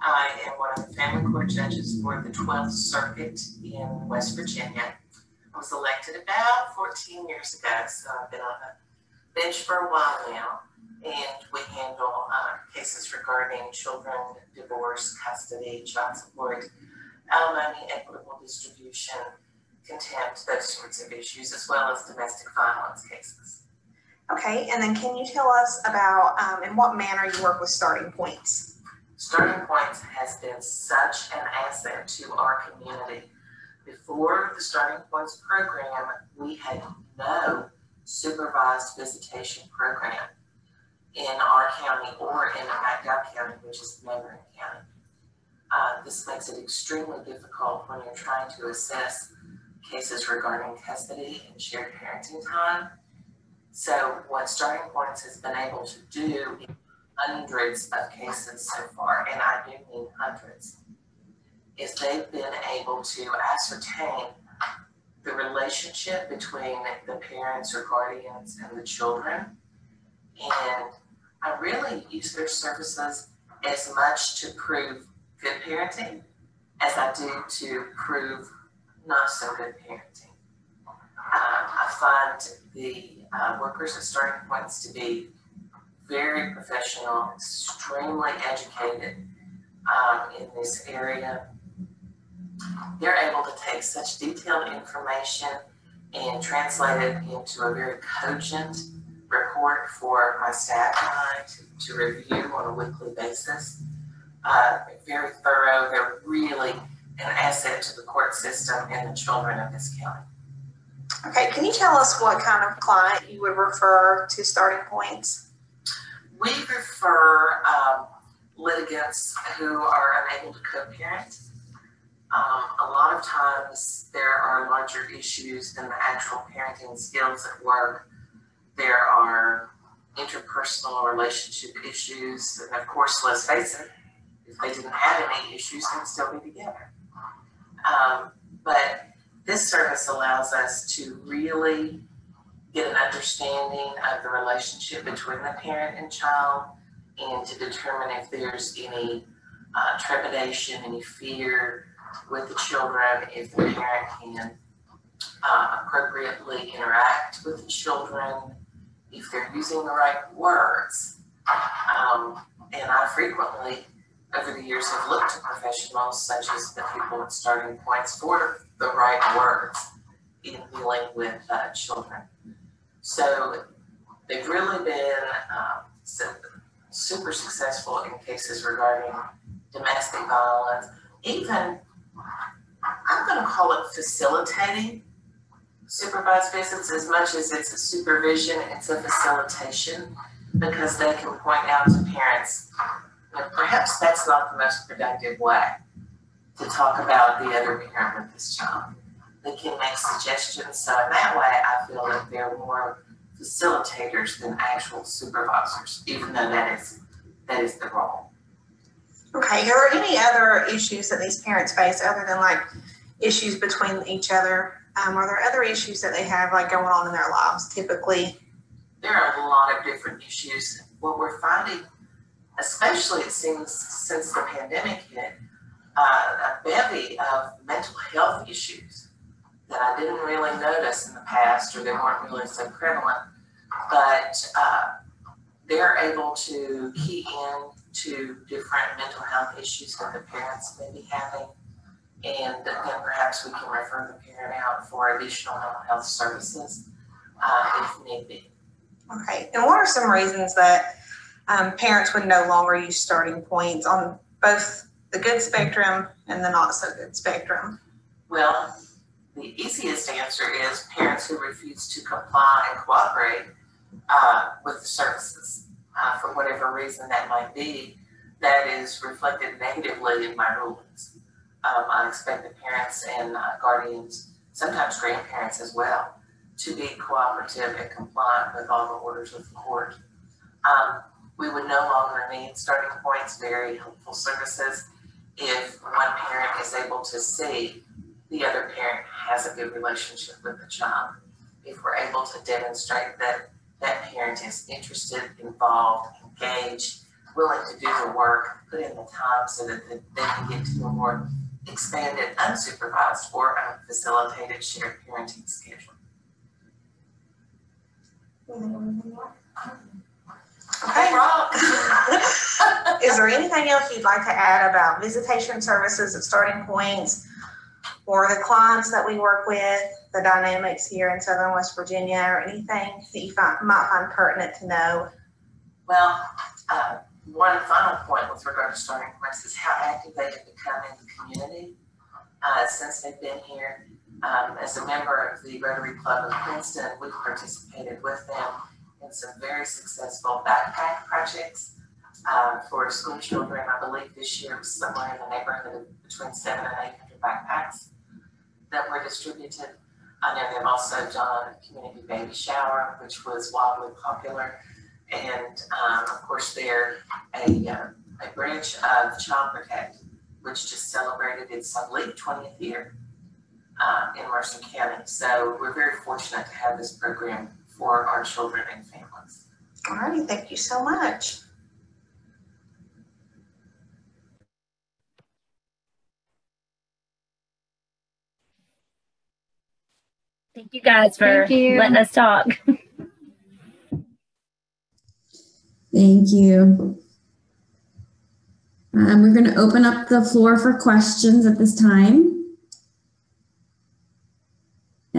[SPEAKER 12] I am one of the family court judges for the 12th Circuit in West Virginia. I was elected about 14 years ago, so I've been on the bench for a while now. And we handle uh, cases regarding children, divorce, custody, child support, alimony, equitable distribution, contempt, those sorts of issues, as well as domestic violence cases.
[SPEAKER 11] Okay, and then can you tell us about um, in what manner you work with starting points?
[SPEAKER 12] Starting Points has been such an asset to our community. Before the Starting Points program, we had no supervised visitation program in our county or in McDowell County, which is the neighboring county. Uh, this makes it extremely difficult when you're trying to assess cases regarding custody and shared parenting time. So what Starting Points has been able to do in hundreds of cases so far, and I do mean hundreds, is they've been able to ascertain the relationship between the parents or guardians and the children. And I really use their services as much to prove good parenting as I do to prove not so good parenting. Um, I find the uh, workers at Starting Points to be very professional, extremely educated um, in this area. They're able to take such detailed information and translate it into a very cogent report for my staff and I to, to review on a weekly basis. Uh, very thorough. They're really an asset to the court system and the children of this county.
[SPEAKER 11] Okay, can you tell us what kind of client you would refer to starting points?
[SPEAKER 12] We refer um, litigants who are unable to co-parent. Um, a lot of times there are larger issues than the actual parenting skills at work. There are interpersonal relationship issues, and of course, let's face it, if they didn't have any issues, they'd still be together. Um, but this service allows us to really get an understanding of the relationship between the parent and child and to determine if there's any uh, trepidation, any fear with the children, if the parent can uh, appropriately interact with the children, if they're using the right words. Um, and I frequently over the years have looked to professionals such as the people at Starting Points for the right words in dealing with uh, children. So they've really been um, super successful in cases regarding domestic violence, even I'm going to call it facilitating supervised visits as much as it's a supervision, it's a facilitation because they can point out to parents that perhaps that's not the most productive way to talk about the other parent with this child. They can make suggestions. So in that way, I feel that they're more facilitators than actual supervisors, even though that is that is the role.
[SPEAKER 11] Okay, are there any other issues that these parents face other than like issues between each other? Um, are there other issues that they have like going on in their lives typically?
[SPEAKER 12] There are a lot of different issues. What we're finding, especially it seems since the pandemic hit, uh, a bevy of mental health issues that I didn't really notice in the past or they weren't really so prevalent. But uh, they're able to key in to different mental health issues that the parents may be having. And then perhaps we can refer the parent out for additional mental health services uh, if need be.
[SPEAKER 11] Okay, and what are some reasons that um, parents would no longer use starting points on both the good spectrum and the not so good spectrum?
[SPEAKER 12] Well, the easiest answer is parents who refuse to comply and cooperate uh, with the services uh, for whatever reason that might be that is reflected negatively in my rulings. Um, I expect the parents and uh, guardians, sometimes grandparents as well, to be cooperative and compliant with all the orders of the court. Um, we would no longer need starting points, very helpful services, if one parent is able to see the other parent has a good relationship with the child. If we're able to demonstrate that that parent is interested, involved, engaged, willing to do the work, put in the time so that they can get to a more expanded, unsupervised, or facilitated shared parenting schedule.
[SPEAKER 11] Okay. <laughs> Is there anything else you'd like to add about visitation services at starting points or the clients that we work with, the dynamics here in Southern West Virginia, or anything that you find, might find pertinent to know?
[SPEAKER 12] Well, uh, one final point with regard to starting points is how active they have become in the community uh, since they've been here. Um, as a member of the Rotary Club of Princeton, we've participated with them in some very successful backpack projects uh, for school children. I believe this year was somewhere in the neighborhood of between seven and eight hundred backpacks that were distributed. I know they've also done a community baby shower, which was wildly popular. And um, of course, they're a, uh, a branch of Child Protect, which just celebrated its, I believe, 20th year uh, in Mercer County. So we're very fortunate to have this program for our children and families.
[SPEAKER 11] All righty, thank you so much.
[SPEAKER 7] Thank you guys for you. letting us talk. <laughs>
[SPEAKER 1] Thank you. Um, we're going to open up the floor for questions at this time.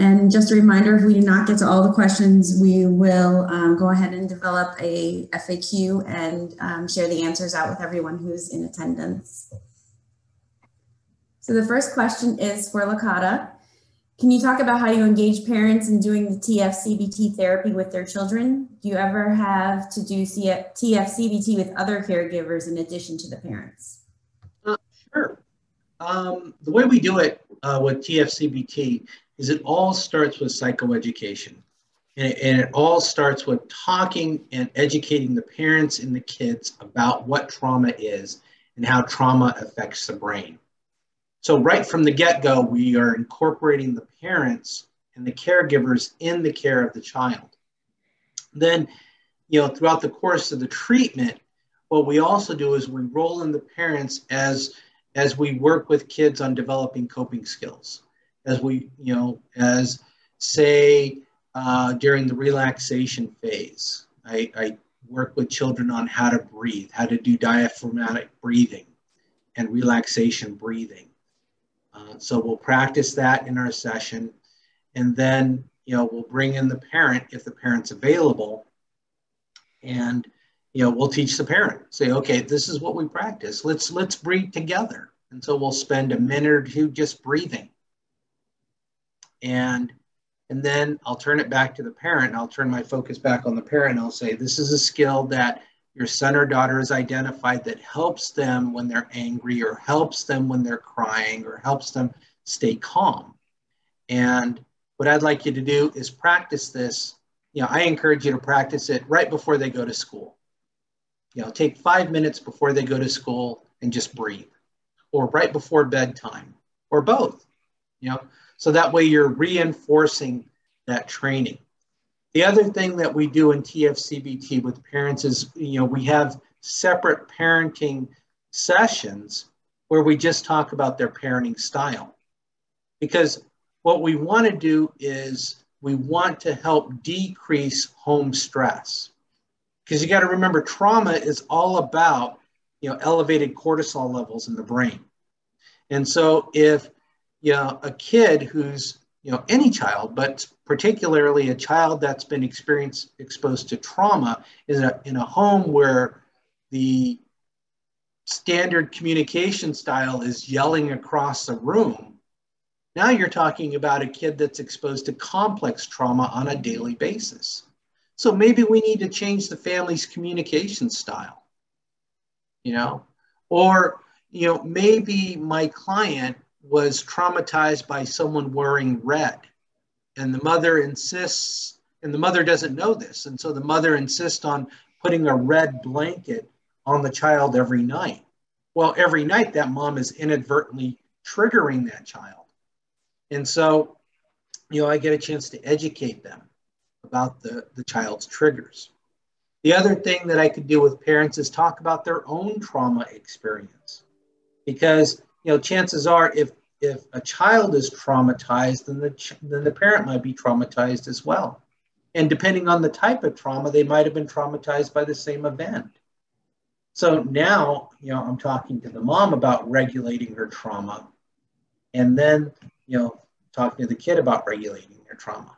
[SPEAKER 1] And just a reminder, if we do not get to all the questions, we will um, go ahead and develop a FAQ and um, share the answers out with everyone who's in attendance. So the first question is for Lakata. Can you talk about how you engage parents in doing the TFCBT therapy with their children? Do you ever have to do TFCBT with other caregivers in addition to the parents?
[SPEAKER 3] Uh, sure. Um, the way we do it uh, with TFCBT is it all starts with psychoeducation. And it, and it all starts with talking and educating the parents and the kids about what trauma is and how trauma affects the brain. So right from the get-go, we are incorporating the parents and the caregivers in the care of the child. Then, you know, throughout the course of the treatment, what we also do is we roll in the parents as as we work with kids on developing coping skills, as we, you know, as say uh, during the relaxation phase, I, I work with children on how to breathe, how to do diaphragmatic breathing, and relaxation breathing. Uh, so we'll practice that in our session. And then, you know, we'll bring in the parent if the parent's available. And, you know, we'll teach the parent, say, okay, this is what we practice. Let's, let's breathe together. And so we'll spend a minute or two just breathing. And, and then I'll turn it back to the parent. I'll turn my focus back on the parent. I'll say, this is a skill that your son or daughter has identified that helps them when they're angry or helps them when they're crying or helps them stay calm. And what I'd like you to do is practice this. You know, I encourage you to practice it right before they go to school. You know, take five minutes before they go to school and just breathe, or right before bedtime, or both. You know, so that way you're reinforcing that training. The other thing that we do in TFCBT with parents is, you know, we have separate parenting sessions where we just talk about their parenting style. Because what we want to do is we want to help decrease home stress. Because you got to remember, trauma is all about, you know, elevated cortisol levels in the brain. And so if, you know, a kid who's you know any child but particularly a child that's been experienced exposed to trauma is a, in a home where the standard communication style is yelling across the room. Now you're talking about a kid that's exposed to complex trauma on a daily basis. So maybe we need to change the family's communication style you know? Or you know maybe my client was traumatized by someone wearing red. And the mother insists, and the mother doesn't know this. And so the mother insists on putting a red blanket on the child every night. Well, every night that mom is inadvertently triggering that child. And so, you know, I get a chance to educate them about the, the child's triggers. The other thing that I could do with parents is talk about their own trauma experience. Because you know, chances are if if a child is traumatized, then the then the parent might be traumatized as well. And depending on the type of trauma, they might have been traumatized by the same event. So now, you know, I'm talking to the mom about regulating her trauma, and then, you know, talking to the kid about regulating their trauma.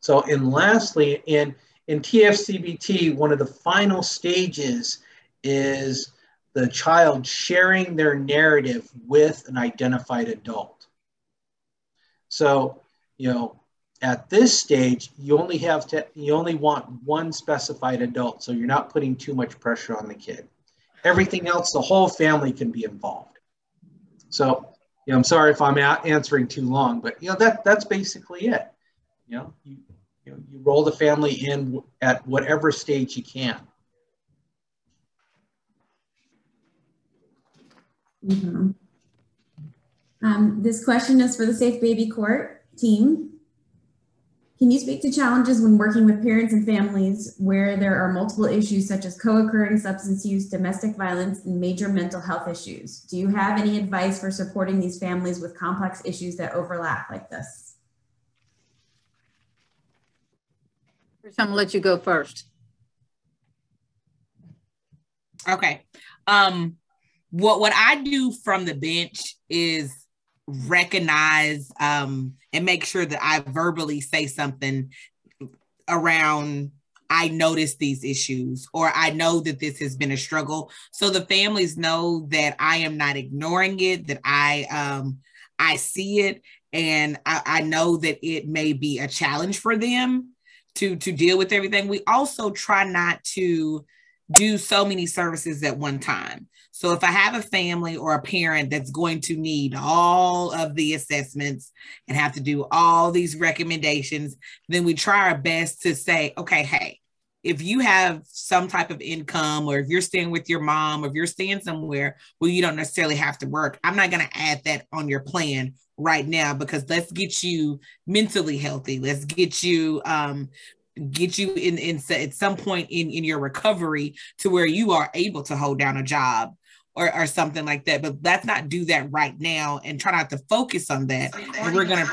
[SPEAKER 3] So, and lastly, in in TFCBT, one of the final stages is the child sharing their narrative with an identified adult. So, you know, at this stage, you only have to, you only want one specified adult. So you're not putting too much pressure on the kid. Everything else, the whole family can be involved. So, you know, I'm sorry if I'm answering too long, but you know, that that's basically it. You know, you, you, know, you roll the family in at whatever stage you can.
[SPEAKER 1] Mm-hmm. Um, this question is for the Safe Baby Court team. Can you speak to challenges when working with parents and families where there are multiple issues such as co-occurring substance use, domestic violence, and major mental health issues? Do you have any advice for supporting these families with complex issues that overlap like this?
[SPEAKER 4] First, I'm gonna let you go first.
[SPEAKER 6] Okay. Um, what what I do from the bench is recognize um, and make sure that I verbally say something around I notice these issues or I know that this has been a struggle. So the families know that I am not ignoring it that I um I see it and I, I know that it may be a challenge for them to to deal with everything. We also try not to do so many services at one time so if I have a family or a parent that's going to need all of the assessments and have to do all these recommendations, then we try our best to say, okay, hey, if you have some type of income or if you're staying with your mom or if you're staying somewhere where you don't necessarily have to work, I'm not going to add that on your plan right now because let's get you mentally healthy. Let's get you um, get you in, in at some point in in your recovery to where you are able to hold down a job or, or something like that. But let's not do that right now and try not to focus on that. And we're gonna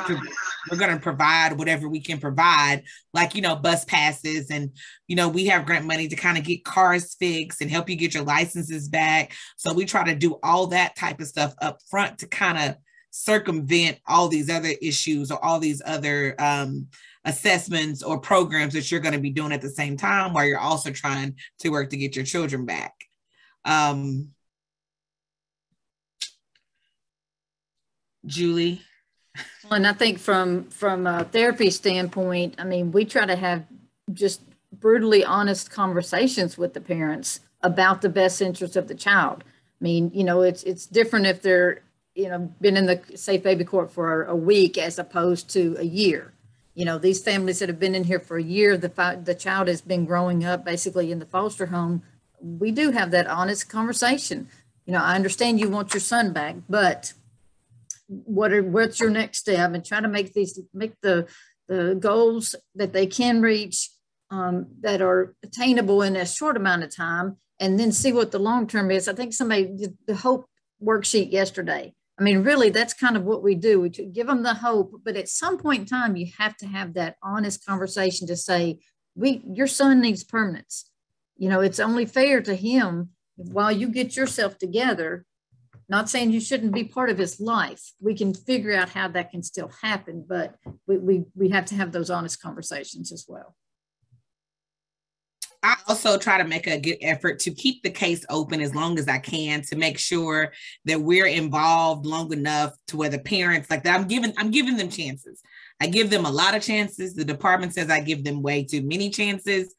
[SPEAKER 6] we're to provide whatever we can provide, like, you know, bus passes. And, you know, we have grant money to kind of get cars fixed and help you get your licenses back. So we try to do all that type of stuff up front to kind of circumvent all these other issues or all these other um, assessments or programs that you're going to be doing at the same time while you're also trying to work to get your children back. Um, Julie.
[SPEAKER 4] Well, and I think from from a therapy standpoint, I mean, we try to have just brutally honest conversations with the parents about the best interest of the child. I mean, you know, it's it's different if they're you know been in the safe baby court for a week as opposed to a year. You know, these families that have been in here for a year, the the child has been growing up basically in the foster home. We do have that honest conversation. You know, I understand you want your son back, but what are what's your next step? And try to make these make the the goals that they can reach um, that are attainable in a short amount of time and then see what the long term is. I think somebody did the hope worksheet yesterday. I mean really that's kind of what we do. We give them the hope but at some point in time you have to have that honest conversation to say we your son needs permanence. You know it's only fair to him while you get yourself together not saying you shouldn't be part of his life. We can figure out how that can still happen, but we, we, we have to have those honest conversations as well.
[SPEAKER 6] I also try to make a good effort to keep the case open as long as I can to make sure that we're involved long enough to where the parents like that I'm giving I'm giving them chances. I give them a lot of chances. The department says I give them way too many chances.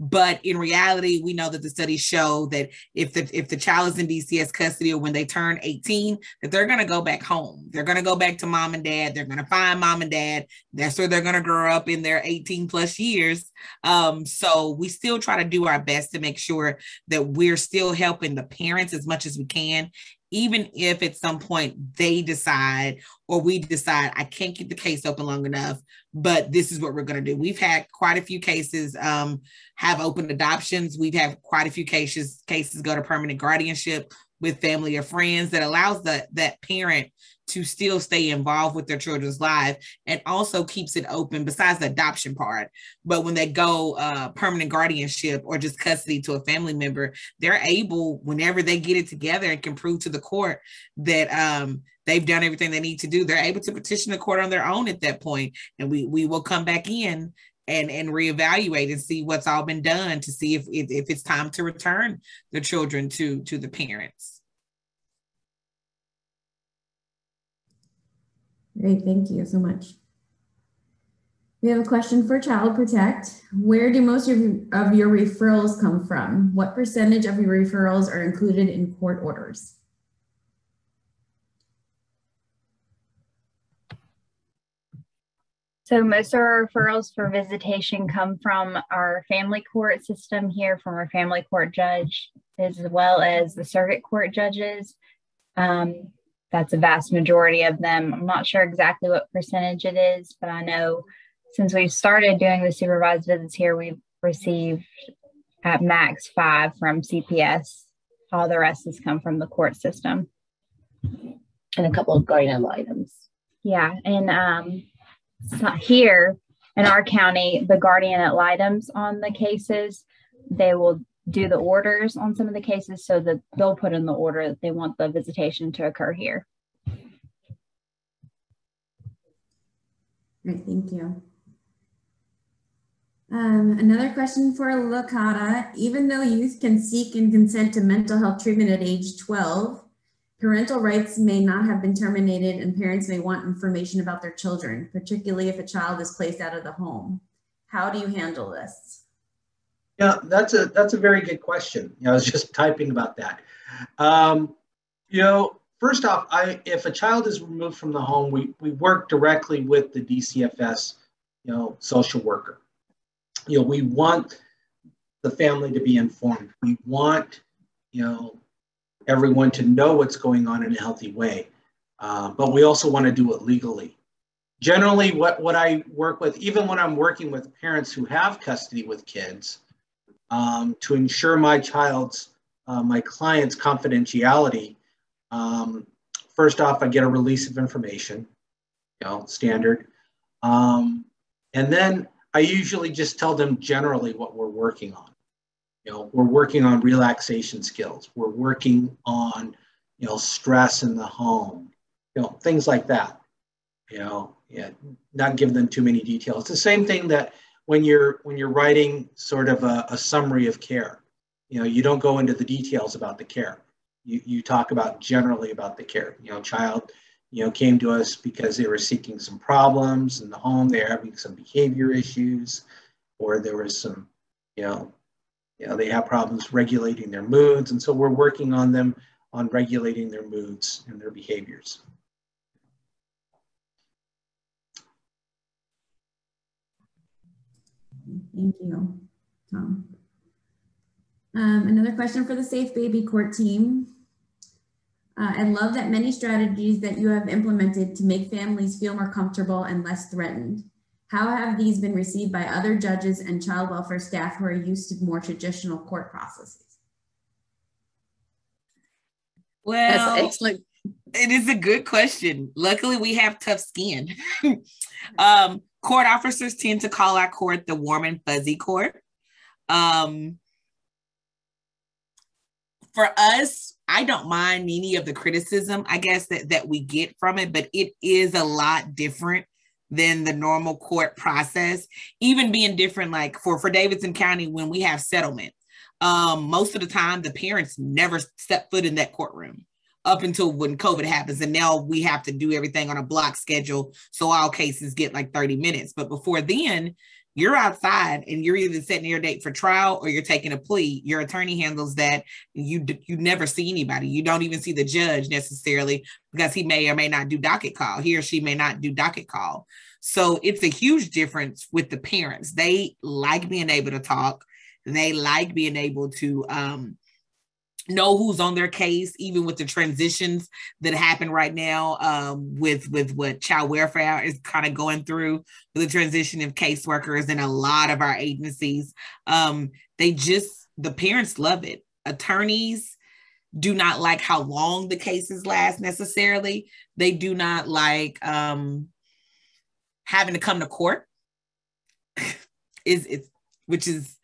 [SPEAKER 6] But in reality, we know that the studies show that if the if the child is in DCS custody or when they turn 18, that they're going to go back home. They're going to go back to mom and dad. They're going to find mom and dad. That's where they're going to grow up in their 18 plus years. Um, so we still try to do our best to make sure that we're still helping the parents as much as we can even if at some point they decide or we decide I can't keep the case open long enough, but this is what we're going to do. We've had quite a few cases um, have open adoptions. We've had quite a few cases cases go to permanent guardianship with family or friends that allows the, that parent to still stay involved with their children's life and also keeps it open besides the adoption part. But when they go uh, permanent guardianship or just custody to a family member they're able whenever they get it together and can prove to the court that um, they've done everything they need to do they're able to petition the court on their own at that point. And we we will come back in and and reevaluate and see what's all been done to see if if, if it's time to return the children to to the parents
[SPEAKER 1] Great, thank you so much. We have a question for Child Protect. Where do most of of your referrals come from? What percentage of your referrals are included in court orders?
[SPEAKER 8] So most of our referrals for visitation come from our family court system here, from our family court judge, as well as the circuit court judges. Um, that's a vast majority of them. I'm not sure exactly what percentage it is, but I know since we've started doing the supervised visits here, we've received at max five from CPS. All the rest has come from the court system.
[SPEAKER 7] And a couple of guardian ad litems.
[SPEAKER 8] Yeah. And um, so here in our county, the guardian ad litems on the cases, they will do the orders on some of the cases so that they'll put in the order that they want the visitation to occur here.
[SPEAKER 1] Great, thank you. Um, another question for Lakata. Even though youth can seek and consent to mental health treatment at age 12, parental rights may not have been terminated and parents may want information about their children, particularly if a child is placed out of the home. How do you handle this?
[SPEAKER 3] Yeah, that's a that's a very good question. You know, I was <laughs> just typing about that. Um, you know, first off, I if a child is removed from the home, we we work directly with the DCFS, you know, social worker. You know, we want the family to be informed. We want, you know, everyone to know what's going on in a healthy way, uh, but we also want to do it legally. Generally, what what I work with, even when I'm working with parents who have custody with kids um, to ensure my child's, uh, my client's confidentiality. Um, first off, I get a release of information, you know, standard. Um, and then I usually just tell them generally what we're working on. You know, we're working on relaxation skills. We're working on, you know, stress in the home, you know, things like that. You know, yeah, not give them too many details. It's the same thing that when you're when you're writing sort of a, a summary of care, you know, you don't go into the details about the care. You, you talk about generally about the care. You know, child, you know, came to us because they were seeking some problems in the home. They're having some behavior issues, or there was some, you know, you know, they have problems regulating their moods. And so we're working on them on regulating their moods and their behaviors.
[SPEAKER 1] Thank you, Tom. Um, another question for the Safe Baby Court team. Uh, I love that many strategies that you have implemented to make families feel more comfortable and less threatened. How have these been received by other judges and child welfare staff who are used to more traditional court processes?
[SPEAKER 6] Well, That's excellent. It is a good question. Luckily, we have tough skin. <laughs> um, court officers tend to call our court the warm and fuzzy court. Um, for us, I don't mind any of the criticism, I guess, that, that we get from it, but it is a lot different than the normal court process. Even being different, like for, for Davidson County, when we have settlement, um, most of the time the parents never step foot in that courtroom up until when COVID happens. And now we have to do everything on a block schedule. So all cases get like 30 minutes. But before then, you're outside and you're either setting your date for trial or you're taking a plea. Your attorney handles that. You you never see anybody. You don't even see the judge necessarily because he may or may not do docket call. He or she may not do docket call. So it's a huge difference with the parents. They like being able to talk. They like being able to um, know who's on their case even with the transitions that happen right now um, with with what child welfare is kind of going through with the transition of caseworkers and a lot of our agencies. Um, they just the parents love it. Attorneys do not like how long the cases last necessarily. They do not like um, having to come to court. <laughs> Is it which is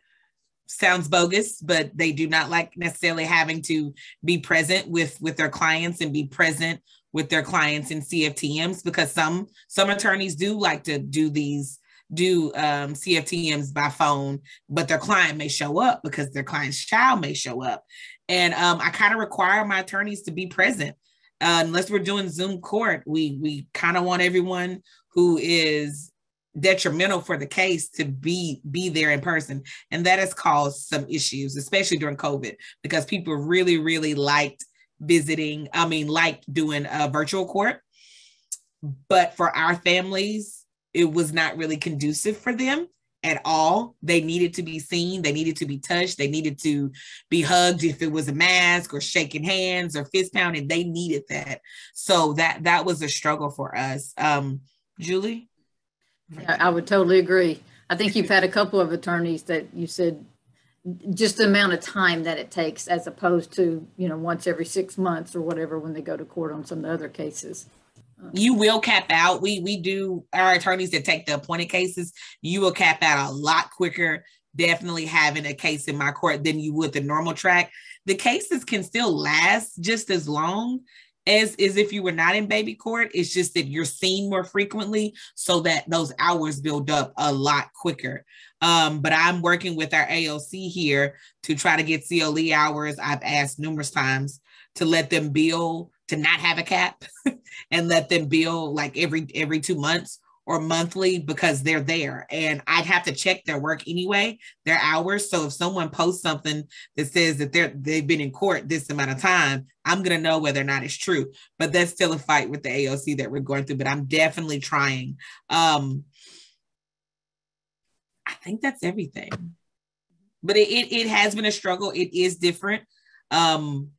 [SPEAKER 6] sounds bogus but they do not like necessarily having to be present with with their clients and be present with their clients in cftms because some some attorneys do like to do these do um, cftms by phone but their client may show up because their client's child may show up. And um, i kind of require my attorneys to be present. Uh, unless we're doing zoom court we we kind of want everyone who is detrimental for the case to be be there in person. And that has caused some issues especially during covid because people really really liked visiting i mean liked doing a virtual court. But for our families it was not really conducive for them at all. They needed to be seen. They needed to be touched. They needed to be hugged if it was a mask or shaking hands or fist pounding. They needed that. So that that was a struggle for us. Um julie
[SPEAKER 4] yeah, I would totally agree. I think you've had a couple of attorneys that you said just the amount of time that it takes as opposed to, you know, once every six months or whatever when they go to court on some of the other cases.
[SPEAKER 6] You will cap out. We we do our attorneys that take the appointed cases, you will cap out a lot quicker definitely having a case in my court than you would the normal track. The cases can still last just as long as as if you were not in baby court. It's just that you're seen more frequently, so that those hours build up a lot quicker. Um, but I'm working with our AOC here to try to get COE hours. I've asked numerous times to let them bill to not have a cap <laughs> and let them bill like every every two months or monthly because they're there and I'd have to check their work anyway, their hours. So if someone posts something that says that they're they've been in court this amount of time, I'm gonna know whether or not it's true. But that's still a fight with the AOC that we're going through. But I'm definitely trying. Um I think that's everything. But it, it, it has been a struggle. It is different. Um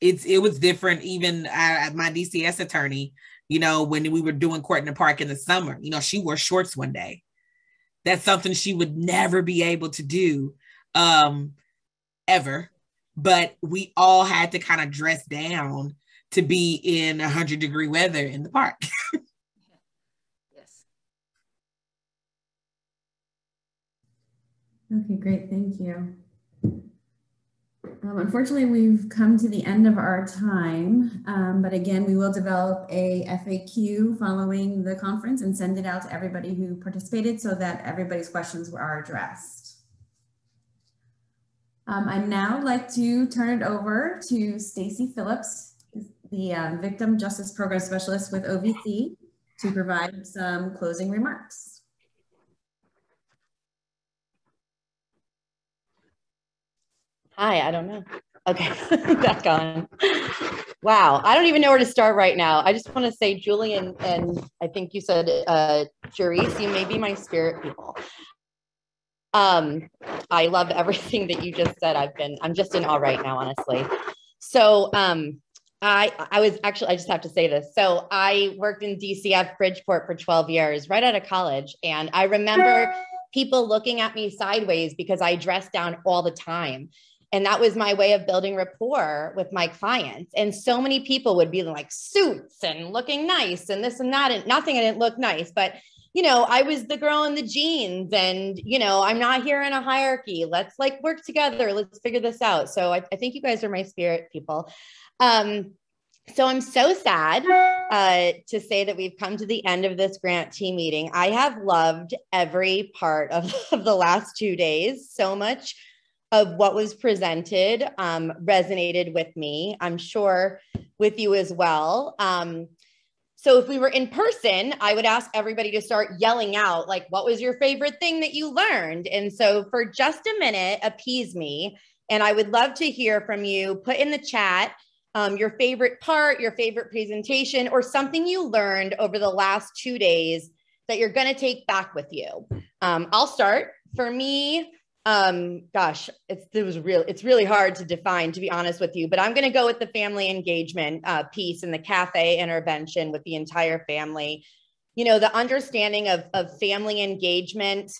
[SPEAKER 6] it's it was different even uh, my DCS attorney you know, when we were doing court in the park in the summer, you know, she wore shorts one day. That's something she would never be able to do um, ever. But we all had to kind of dress down to be in 100 degree weather in the park. <laughs>
[SPEAKER 4] yes.
[SPEAKER 1] Okay, great. Thank you. Um, unfortunately, we've come to the end of our time, um, but again, we will develop a FAQ following the conference and send it out to everybody who participated so that everybody's questions are addressed. Um, I'd now like to turn it over to Stacy Phillips, the uh, Victim Justice Program Specialist with OVC, to provide some closing remarks.
[SPEAKER 13] Hi, I don't know. Okay, <laughs> back on. Wow, I don't even know where to start right now. I just want to say, Julian, and I think you said, uh, Jerice, you may be my spirit people. Um, I love everything that you just said. I've been, I'm just in awe right now, honestly. So, um, I, I was actually, I just have to say this. So I worked in DCF Bridgeport for 12 years, right out of college. And I remember people looking at me sideways because I dressed down all the time. And that was my way of building rapport with my clients. And so many people would be like suits and looking nice and this and that. And nothing, I didn't look nice, but you know, I was the girl in the jeans and, you know, I'm not here in a hierarchy. Let's like work together. Let's figure this out. So I, I think you guys are my spirit people. Um, so I'm so sad uh, to say that we've come to the end of this grant team meeting. I have loved every part of, <laughs> of the last two days so much of what was presented um, resonated with me. I'm sure with you as well. Um, so if we were in person, I would ask everybody to start yelling out, like, what was your favorite thing that you learned? And so for just a minute, appease me. And I would love to hear from you. Put in the chat um, your favorite part, your favorite presentation, or something you learned over the last two days that you're going to take back with you. Um, I'll start. For me, um gosh it's it was real it's really hard to define to be honest with you but i'm going to go with the family engagement uh, piece and the cafe intervention with the entire family. You know the understanding of of family engagement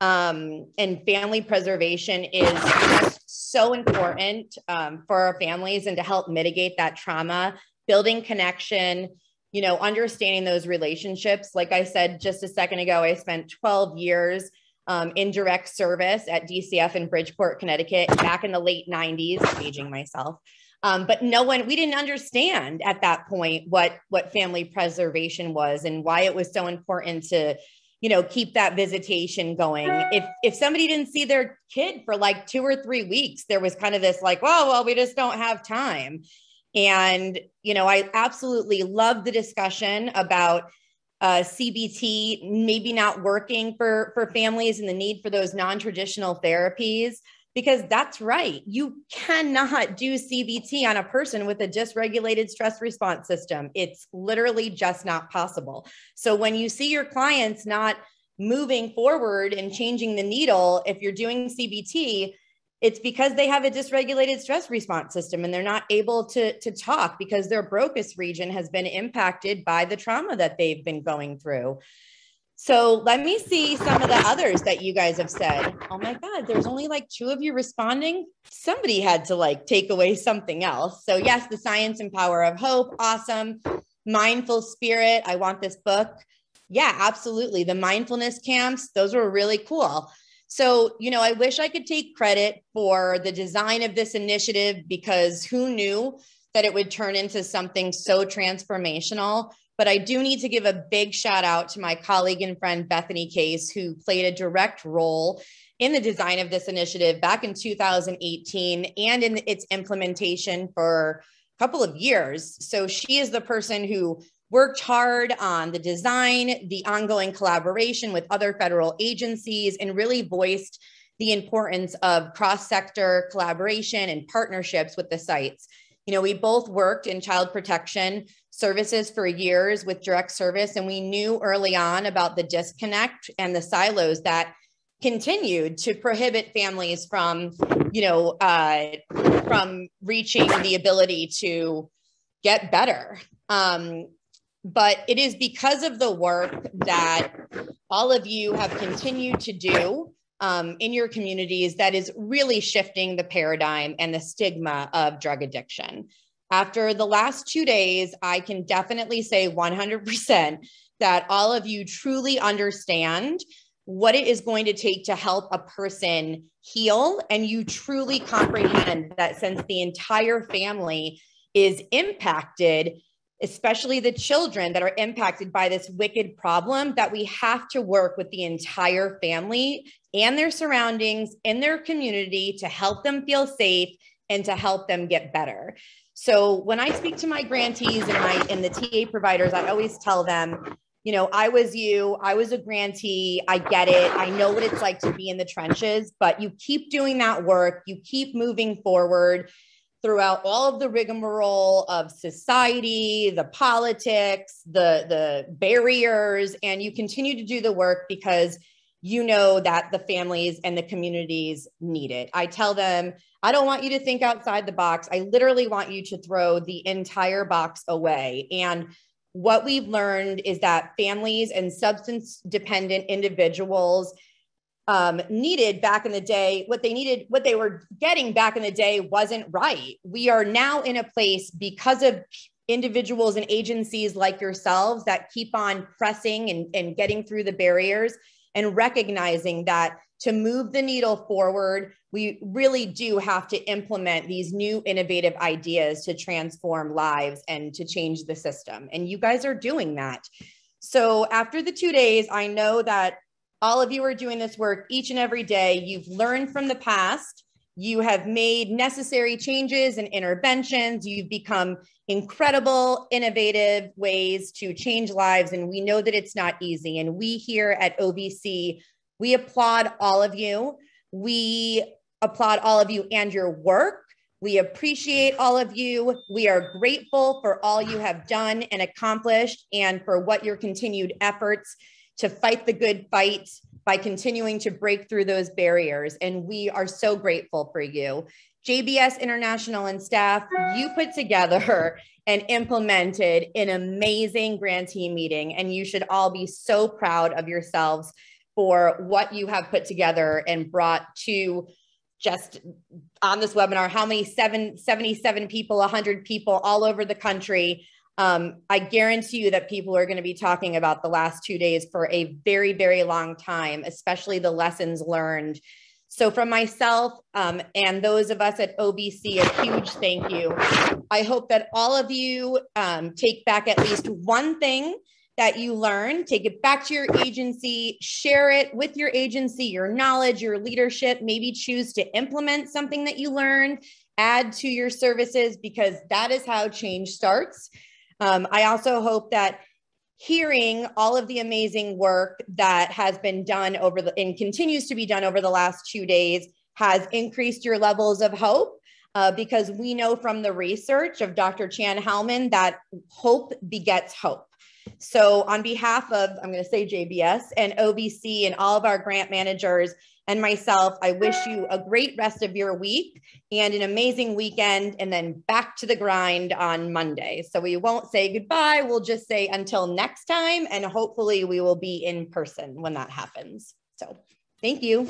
[SPEAKER 13] um and family preservation is just so important um, for our families and to help mitigate that trauma. Building connection you know understanding those relationships. Like i said just a second ago i spent 12 years um, in direct service at DCF in Bridgeport, Connecticut, back in the late 90s, aging myself. Um, but no one, we didn't understand at that point what what family preservation was and why it was so important to, you know, keep that visitation going. If if somebody didn't see their kid for like two or three weeks, there was kind of this like, well, well, we just don't have time. And you know, I absolutely love the discussion about uh, CBT maybe not working for for families and the need for those non-traditional therapies because that's right. You cannot do CBT on a person with a dysregulated stress response system. It's literally just not possible. So when you see your clients not moving forward and changing the needle if you're doing CBT it's because they have a dysregulated stress response system and they're not able to, to talk because their Broca's region has been impacted by the trauma that they've been going through. So let me see some of the others that you guys have said. Oh my God, there's only like two of you responding. Somebody had to like take away something else. So, yes, the science and power of hope. Awesome. Mindful spirit. I want this book. Yeah, absolutely. The mindfulness camps, those were really cool. So, you know, I wish I could take credit for the design of this initiative because who knew that it would turn into something so transformational. But I do need to give a big shout out to my colleague and friend Bethany Case, who played a direct role in the design of this initiative back in 2018 and in its implementation for a couple of years. So she is the person who worked hard on the design, the ongoing collaboration with other federal agencies, and really voiced the importance of cross-sector collaboration and partnerships with the sites. You know, we both worked in child protection services for years with direct service, and we knew early on about the disconnect and the silos that continued to prohibit families from, you know, uh, from reaching the ability to get better. Um, but it is because of the work that all of you have continued to do um, in your communities that is really shifting the paradigm and the stigma of drug addiction. After the last two days, I can definitely say 100% that all of you truly understand what it is going to take to help a person heal and you truly comprehend that since the entire family is impacted especially the children that are impacted by this wicked problem that we have to work with the entire family and their surroundings in their community to help them feel safe and to help them get better so when i speak to my grantees and my and the ta providers i always tell them you know, I was you, I was a grantee, I get it. I know what it's like to be in the trenches, but you keep doing that work, you keep moving forward throughout all of the rigmarole of society, the politics, the the barriers and you continue to do the work because you know that the families and the communities need it. I tell them, I don't want you to think outside the box. I literally want you to throw the entire box away. And what we've learned is that families and substance dependent individuals um, needed back in the day, what they needed, what they were getting back in the day wasn't right. We are now in a place because of individuals and agencies like yourselves that keep on pressing and, and getting through the barriers and recognizing that to move the needle forward, we really do have to implement these new innovative ideas to transform lives and to change the system. And you guys are doing that. So after the two days, I know that all of you are doing this work each and every day. You've learned from the past. You have made necessary changes and interventions. You've become incredible, innovative ways to change lives. And we know that it's not easy. And we here at OVC we applaud all of you. We applaud all of you and your work. We appreciate all of you. We are grateful for all you have done and accomplished and for what your continued efforts to fight the good fight by continuing to break through those barriers. And we are so grateful for you. JBS International and staff, you put together and implemented an amazing grantee meeting, and you should all be so proud of yourselves for what you have put together and brought to just on this webinar, how many seven, 77 people, 100 people all over the country. Um, I guarantee you that people are going to be talking about the last two days for a very, very long time, especially the lessons learned. So from myself um, and those of us at OVC, a huge thank you. I hope that all of you um, take back at least one thing that you learn, take it back to your agency, share it with your agency, your knowledge, your leadership, maybe choose to implement something that you learned, add to your services, because that is how change starts. Um, I also hope that hearing all of the amazing work that has been done over the and continues to be done over the last two days has increased your levels of hope uh, because we know from the research of Dr. Chan Hellman that hope begets hope. So, on behalf of, I'm going to say JBS and OVC and all of our grant managers and myself, I wish you a great rest of your week and an amazing weekend, and then back to the grind on Monday. So, we won't say goodbye. We'll just say until next time, and hopefully, we will be in person when that happens. So, thank you.